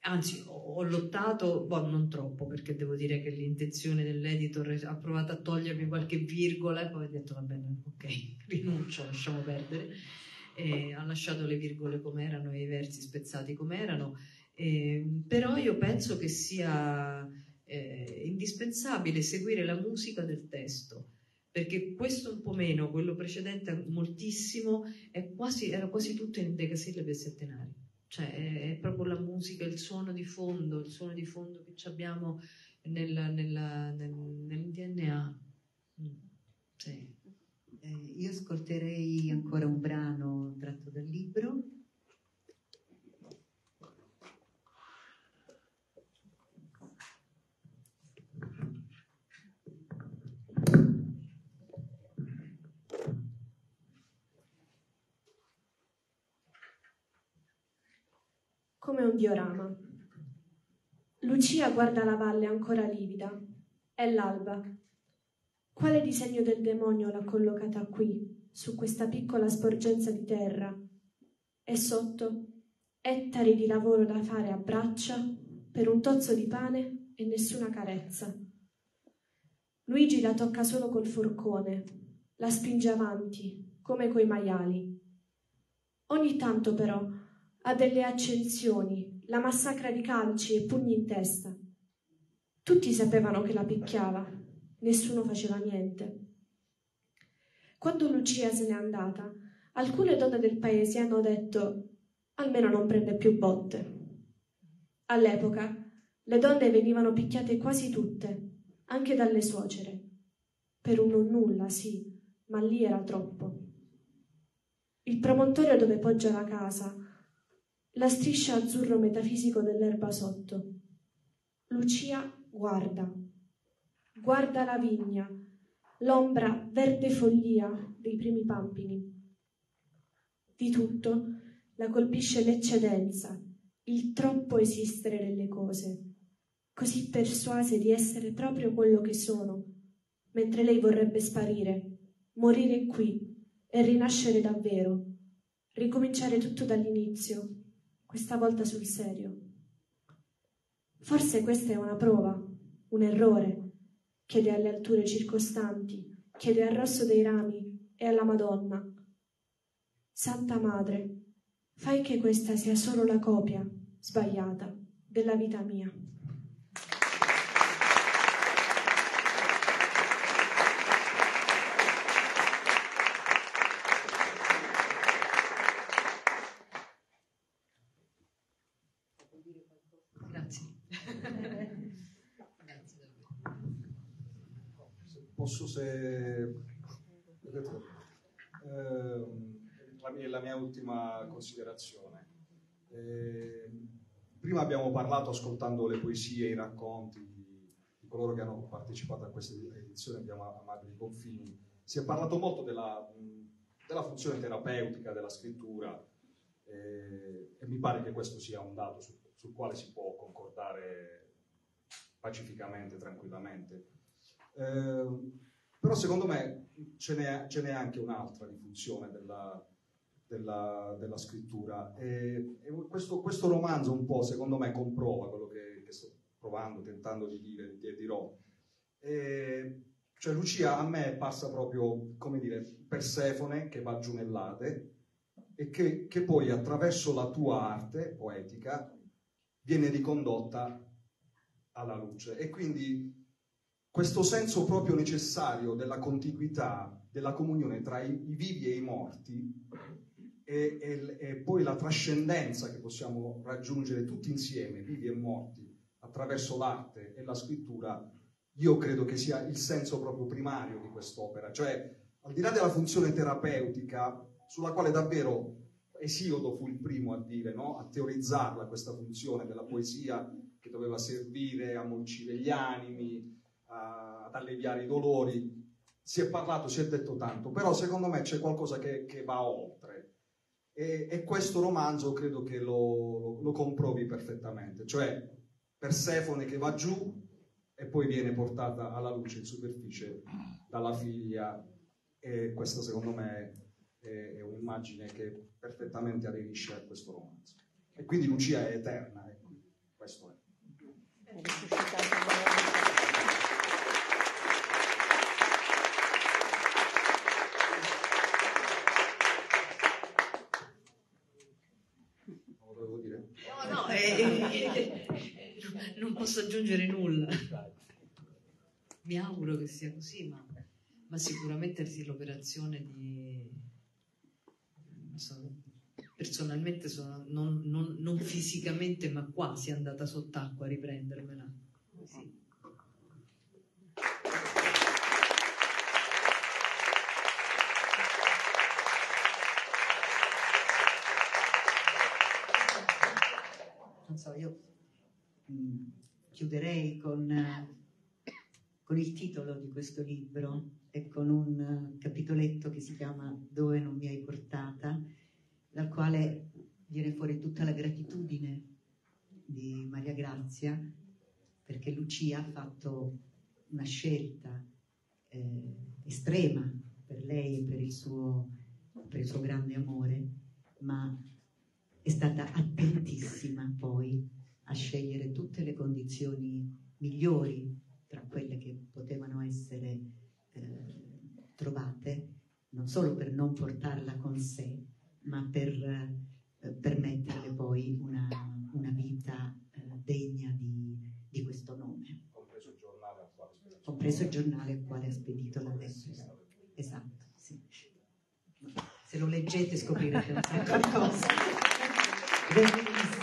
Anzi, ho lottato, boh, non troppo, perché devo dire che l'intenzione dell'editor ha provato a togliermi qualche virgola e poi ho detto va bene, ok, [LAUGHS] rinuncio, lasciamo perdere. E ha lasciato le virgole come erano e i versi spezzati come erano. Eh, però io penso che sia eh, indispensabile seguire la musica del testo, perché questo un po' meno, quello precedente moltissimo, quasi, era quasi tutto in decasillabi e settenari cioè è, proprio la musica, il suono di fondo, il suono di fondo che abbiamo nella, nella, nel, nel, DNA. Mm, sì. eh, io ascolterei ancora un brano tratto dal libro. Come un diorama. Lucia guarda la valle ancora livida. È l'alba. Quale disegno del demonio l'ha collocata qui, su questa piccola sporgenza di terra? E sotto ettari di lavoro da fare a braccia, per un tozzo di pane e nessuna carezza. Luigi la tocca solo col forcone, la spinge avanti, come coi maiali. Ogni tanto però ha delle accensioni, la massacra di calci e pugni in testa. Tutti sapevano che la picchiava, nessuno faceva niente. Quando Lucia se n'è andata, alcune donne del paese hanno detto almeno non prende più botte. All'epoca le donne venivano picchiate quasi tutte, anche dalle suocere. Per un non nulla, sì, ma lì era troppo. Il promontorio dove poggia la casa, la striscia azzurro metafisico dell'erba sotto. Lucia guarda, guarda la vigna, l'ombra verde follia dei primi pampini. Di tutto la colpisce l'eccedenza, il troppo esistere delle cose, così persuase di essere proprio quello che sono, mentre lei vorrebbe sparire, morire qui e rinascere davvero, ricominciare tutto dall'inizio, questa volta sul serio. Forse questa è una prova, un errore, chiede alle alture circostanti, chiede al rosso dei rami e alla Madonna. Santa Madre, fai che questa sia solo la copia, sbagliata, della vita mia. Grazie. Posso se... Ehm, la, mia, la mia ultima considerazione. Eh, prima abbiamo parlato ascoltando le poesie i racconti di, coloro che hanno partecipato a questa edizione, abbiamo amato i confini. Si è parlato molto della, della funzione terapeutica della scrittura eh, e mi pare che questo sia un dato su, sul quale si può concordare pacificamente, tranquillamente. Eh, però secondo me ce n'è, ce n'è anche un'altra di funzione della, della, della scrittura e, e questo, questo, romanzo un po' secondo me comprova quello che, che sto provando, tentando di dire e dirò. E, cioè Lucia a me passa proprio, come dire, Persefone che va giù nell'Ade e che, che poi attraverso la tua arte poetica viene ricondotta alla luce. E quindi questo senso proprio necessario della contiguità, della comunione tra i, i vivi e i morti e, e, e, poi la trascendenza che possiamo raggiungere tutti insieme, vivi e morti, attraverso l'arte e la scrittura, io credo che sia il senso proprio primario di quest'opera. Cioè, al di là della funzione terapeutica, sulla quale davvero Esiodo fu il primo a dire, no? a teorizzarla questa funzione della poesia che doveva servire a molcire gli animi, a, ad alleviare i dolori. Si è parlato, si è detto tanto, però secondo me c'è qualcosa che, che va oltre. E, e, questo romanzo credo che lo, lo, lo comprovi perfettamente, cioè Persefone che va giù e poi viene portata alla luce in superficie dalla figlia e questa secondo me è, è un'immagine che perfettamente aderisce a questo romanzo. E quindi Lucia è eterna, ecco. questo è. No, no, eh, non posso aggiungere nulla. Mi auguro che sia così, ma, ma sicuramente sì, l'operazione di... Sono, personalmente sono non, non, non, fisicamente, ma quasi andata sott'acqua a riprendermela. Così. non so, io mm, chiuderei con, con, il titolo di questo libro e con un capitoletto che si chiama Dove non mi hai portata, dal quale viene fuori tutta la gratitudine di Maria Grazia, perché Lucia ha fatto una scelta eh, estrema per lei e per il, suo, per il suo grande amore, ma è stata attentissima poi a scegliere tutte le condizioni migliori tra quelle che potevano essere eh, trovate, non solo per non portarla con sé, ma per eh, permetterle poi una, una vita eh, degna di, di questo nome Compreso il giornale al quale compreso il giornale al quale ha spedito la lettera. Esatto, sì. Se lo leggete scoprirete un sacco di cose. [LAUGHS] Bellissimo.